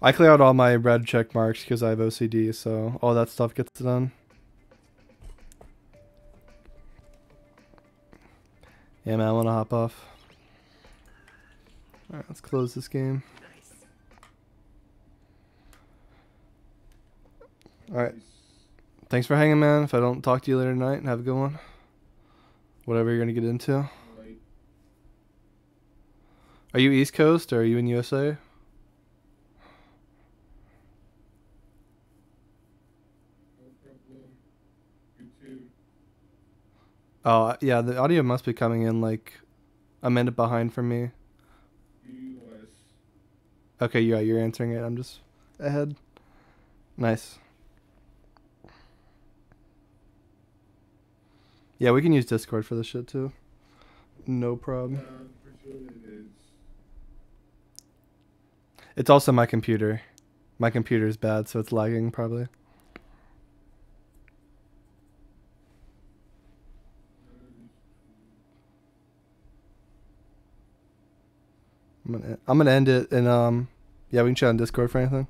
I clear out all my red check marks because I have OCD, so all that stuff gets done. Yeah, man, I want to hop off. Alright, let's close this game. Alright. Thanks for hanging, man. If I don't talk to you later tonight, have a good one. Whatever you're going to get into. Are you East Coast or are you in USA? Oh, yeah, the audio must be coming in like a minute behind from me. Okay, yeah, you're answering it. I'm just ahead. Nice. Yeah, we can use Discord for this shit too. No problem. Uh, sure it is. It's also my computer. My computer is bad, so it's lagging probably. I'm gonna I'm gonna end it and um yeah we can chat on Discord for anything.